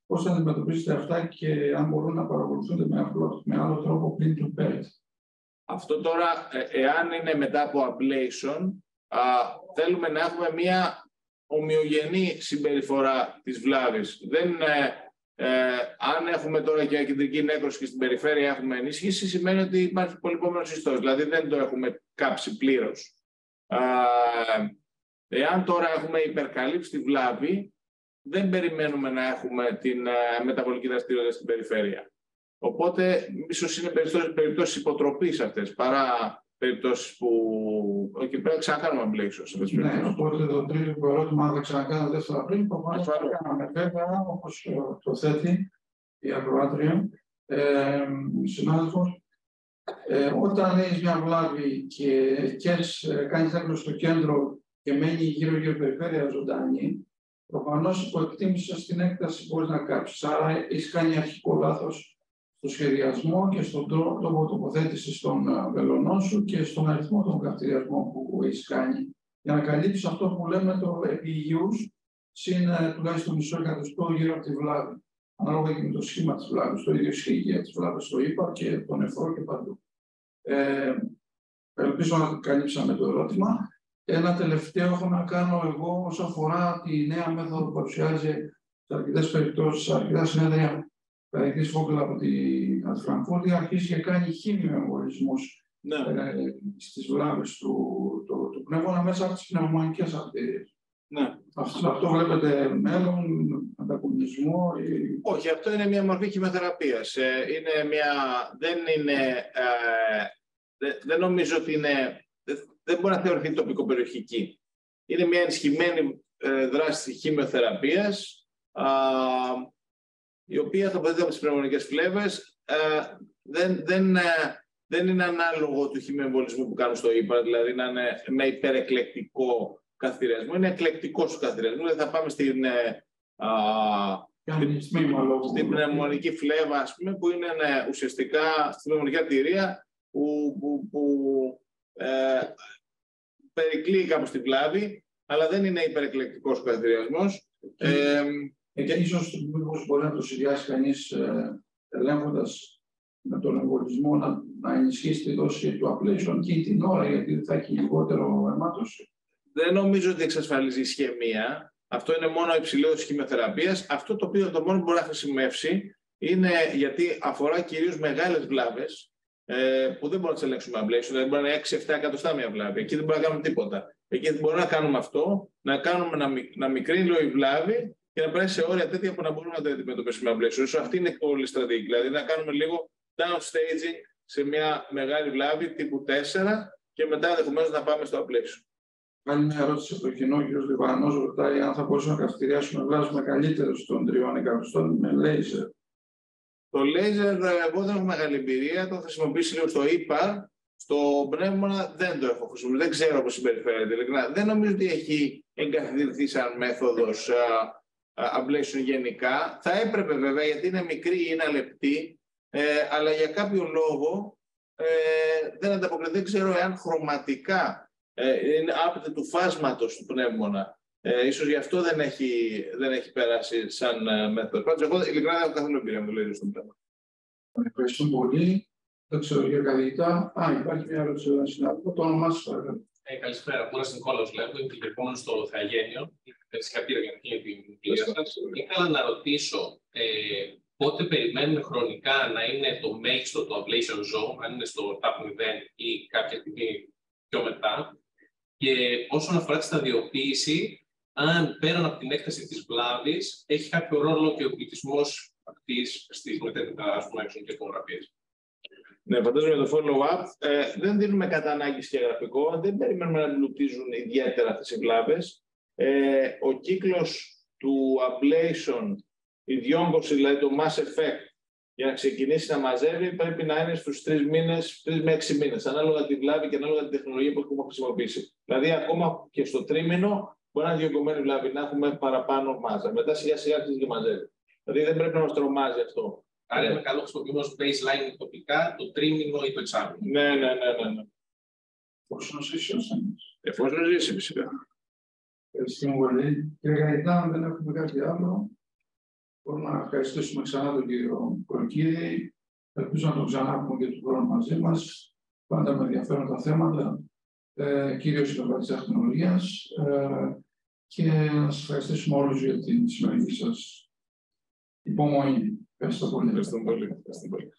Πώς θα αντιμετωπίσετε αυτά και αν μπορούν να παρακολουθούνται με, απλό, με άλλο τρόπο πριν του PET. Αυτό τώρα, ε, εάν είναι μετά από ablation, α, θέλουμε να έχουμε μία ομοιογενή συμπεριφορά της βλάβης. Δεν, ε, ε, αν έχουμε τώρα και κεντρική νέκρωση και στην περιφέρεια έχουμε ενίσχυση, σημαίνει ότι υπάρχει πολυπόμενος ιστός, δηλαδή δεν το έχουμε κάψει πλήρως. εάν τώρα έχουμε υπερκαλύψει τη βλάβη, δεν περιμένουμε να έχουμε την ε, μεταβολική δραστηριότητα στην περιφέρεια. Οπότε, ίσως είναι περιπτώσεις υποτροπής αυτές παρά περιπτώσεις που. Εκεί πρέπει να ξανακάνουμε αμπλέξο. Ναι, οπότε το τρίτο ερώτημα, αν δεν ξανακάνουμε δεύτερο Απρίλιο, προφανώ θα κάναμε. Βέβαια, όπως το θέτει η ακροάτρια, ε, συνάδελφος, ε, όταν έχεις μια βλάβη και, και ε, κάνεις άκρη στο κέντρο και μένει γύρω-γύρω περιφέρεια ζωντανή, προφανώς υπό εκτίμηση στην έκταση μπορείς να κάψεις. Άρα έχεις κάνει αρχικό λάθος στο σχεδιασμό και στον τρόπο τοποθέτησης των ε, βελονών σου και στον αριθμό των καυτηριασμών που έχεις κάνει. Για να καλύψεις αυτό που λέμε το επιγειού, συν ε, τουλάχιστον μισό εκατοστό γύρω από τη βλάβη. Ανάλογα και με το σχήμα της βλάβης. Το ίδιο ισχύει για τις βλάβες στο ΙΠΑ και τον νεφρό και παντού. Ε, ελπίζω να καλύψαμε το ερώτημα. Ένα τελευταίο έχω να κάνω εγώ όσον αφορά τη νέα μέθοδο που παρουσιάζει σε αρκετές περιπτώσεις, σε αρκετά συνέδρια καθηγητής Φόγκελ από τη, από τη Φραγκφούρτη αρχίσει και κάνει χήμιο εμβολισμούς Ναι. ε, στις βλάβες του, του, του πνεύμονα μέσα από τις πνευμονικές αρτηρίες. ναι. Αυτό, αυτό βλέπετε μέλλον, ανταγωνισμό ή... Όχι, αυτό είναι μια μορφή χημειοθεραπείας. Ε, είναι μια... Δεν είναι... Ε, δεν, δεν νομίζω ότι είναι... Δεν, δεν μπορεί να θεωρηθεί τοπικοπεριοχική. Είναι μια ενισχυμένη ε, δράση χημειοθεραπείας, α, η οποία τοποθετείται από τις πνευμονικές φλέβες. Ε, δεν, δεν, ε, δεν είναι ανάλογο του χημειοεμβολισμού που κάνουν στο ύπα, δηλαδή να είναι με υπερεκλεκτικό καθυριασμό. Είναι εκλεκτικός ο καθυριασμός, δηλαδή θα πάμε στην... ε, α, Κάνει τμήμα λόγω... στην πνευμονική φλέβα, ας πούμε, που είναι ναι, ουσιαστικά στην πνευμονική αρτηρία που, που, που ε, περικλείει κάπως την βλάβη, αλλά δεν είναι υπερεκλεκτικός ο καθυριασμός. Ε, Εκεί ίσως μήπως μπορεί να το συνδυάσει κανείς ε, ελέγχοντας με τον εμβολισμό να, να ενισχύσει τη δόση του ablation και την ώρα γιατί θα έχει λιγότερο αιμάτωση. δεν νομίζω ότι εξασφαλίζει ισχυμία. Αυτό είναι μόνο υψηλό της χημειοθεραπείας. Αυτό το οποίο το μόνο που μπορεί να χρησιμεύσει είναι γιατί αφορά κυρίως μεγάλες βλάβες ε, που δεν μπορούμε να τις ελέγξουμε με ablation. Δηλαδή μπορεί να είναι 6-7 εκατοστά μια βλάβη. Εκεί δεν μπορούμε να κάνουμε τίποτα. Εκεί μπορούμε να κάνουμε αυτό, να κάνουμε να, μικ- να μικρύνει λίγο η βλάβη και να περάσει σε όρια τέτοια που να μπορούμε να τα αντιμετωπίσουμε με ablation. Ίσως αυτή είναι όλη η στρατηγική. Δηλαδή να κάνουμε λίγο downstaging σε μια μεγάλη βλάβη τύπου 4 και μετά ενδεχομένως να πάμε στο ablation. Άλλη μια ερώτηση από το κοινό, ο κ. Λιβανός ρωτάει αν θα μπορούσαμε να καυτηριάσουμε βλάβες μεγαλύτερε των τριών εκατοστών με λέιζερ. Το λέιζερ, ε, εγώ δεν έχω μεγάλη εμπειρία. Το έχω χρησιμοποιήσει λίγο στο ΙΠΑ. Στο πνεύμονα δεν το έχω χρησιμοποιήσει. Δεν ξέρω πώς συμπεριφέρεται. ειλικρινά. Δεν νομίζω ότι έχει εγκαθιδρυθεί σαν μέθοδος ablation γενικά. Θα έπρεπε βέβαια γιατί είναι μικρή ή είναι λεπτή, ε, αλλά για κάποιο λόγο ε, δεν ανταποκριθεί. Δεν ξέρω εάν χρωματικά ε, είναι άπτε του φάσματος του πνεύμονα. Ε, ίσως γι' αυτό δεν έχει, δεν έχει περάσει σαν ε, μέθοδος. Πάντως, εγώ ειλικρινά δεν έχω καθόλου εμπειρία με το λέει στον πνεύμα. Ευχαριστούμε πολύ. Δεν ξέρω κύριε καθηγητά. Α, υπάρχει μια ερώτηση από έναν συνάδελφο. Το όνομά σας, παρακαλώ. Ε, καλησπέρα. Πούρα Νικόλαο λέγω, είμαι τηλεφώνων στο Θαγένιο. Συγχαρητήρια για την εμπειρία σα. Ήθελα να ρωτήσω ε, πότε περιμένουμε χρονικά να είναι το μέγιστο το ablation zone, αν είναι στο TAP 0 ή κάποια στιγμή πιο μετά. Και όσον αφορά τη σταδιοποίηση, αν πέραν από την έκταση της βλάβης, έχει κάποιο ρόλο και ο πληθυσμός αυτής στις μετέπειτα και φωτογραφίες. Ναι, φαντάζομαι για το follow-up. Ε, δεν δίνουμε κατά ανάγκη σκιαγραφικό, δεν περιμένουμε να λουτίζουν ιδιαίτερα αυτές οι βλάβες. Ε, ο κύκλος του ablation, η διόγκωση, δηλαδή το mass effect, για να ξεκινήσει να μαζεύει, πρέπει να είναι στους τρεις μήνες, τρεις με έξι μήνες, ανάλογα τη βλάβη και ανάλογα τη τεχνολογία που έχουμε χρησιμοποιήσει. Δηλαδή, ακόμα και στο τρίμηνο, μπορεί να είναι διωγγωμένη βλάβη, να έχουμε παραπάνω μάζα. Μετά σιγά σιγά αρχίζει και μαζεύει. Δηλαδή, δεν πρέπει να μας τρομάζει αυτό. Άρα είναι καλός να χρησιμοποιούμε ως baseline τοπικά το τρίμηνο ή το εξάμηνο. Ναι, ναι, ναι, ναι. ναι. Εφόσον ζήσει ο ασθενής. Εφόσον ζήσει, φυσικά. Ευχαριστούμε πολύ. Κύριε Γαϊτά, αν δεν έχουμε κάτι άλλο, μπορούμε να ευχαριστήσουμε ξανά τον κύριο Κορκίδη. Ελπίζω να τον ξανά έχουμε και του χρόνου μαζί μας. Πάντα με ενδιαφέρον τα θέματα, ε, κυρίως στην πλευρά τη τεχνολογίας. Ε, και να σας ευχαριστήσουμε όλους για την σημερινή σας υπομονή. Krasnodolį. Krasnodolį.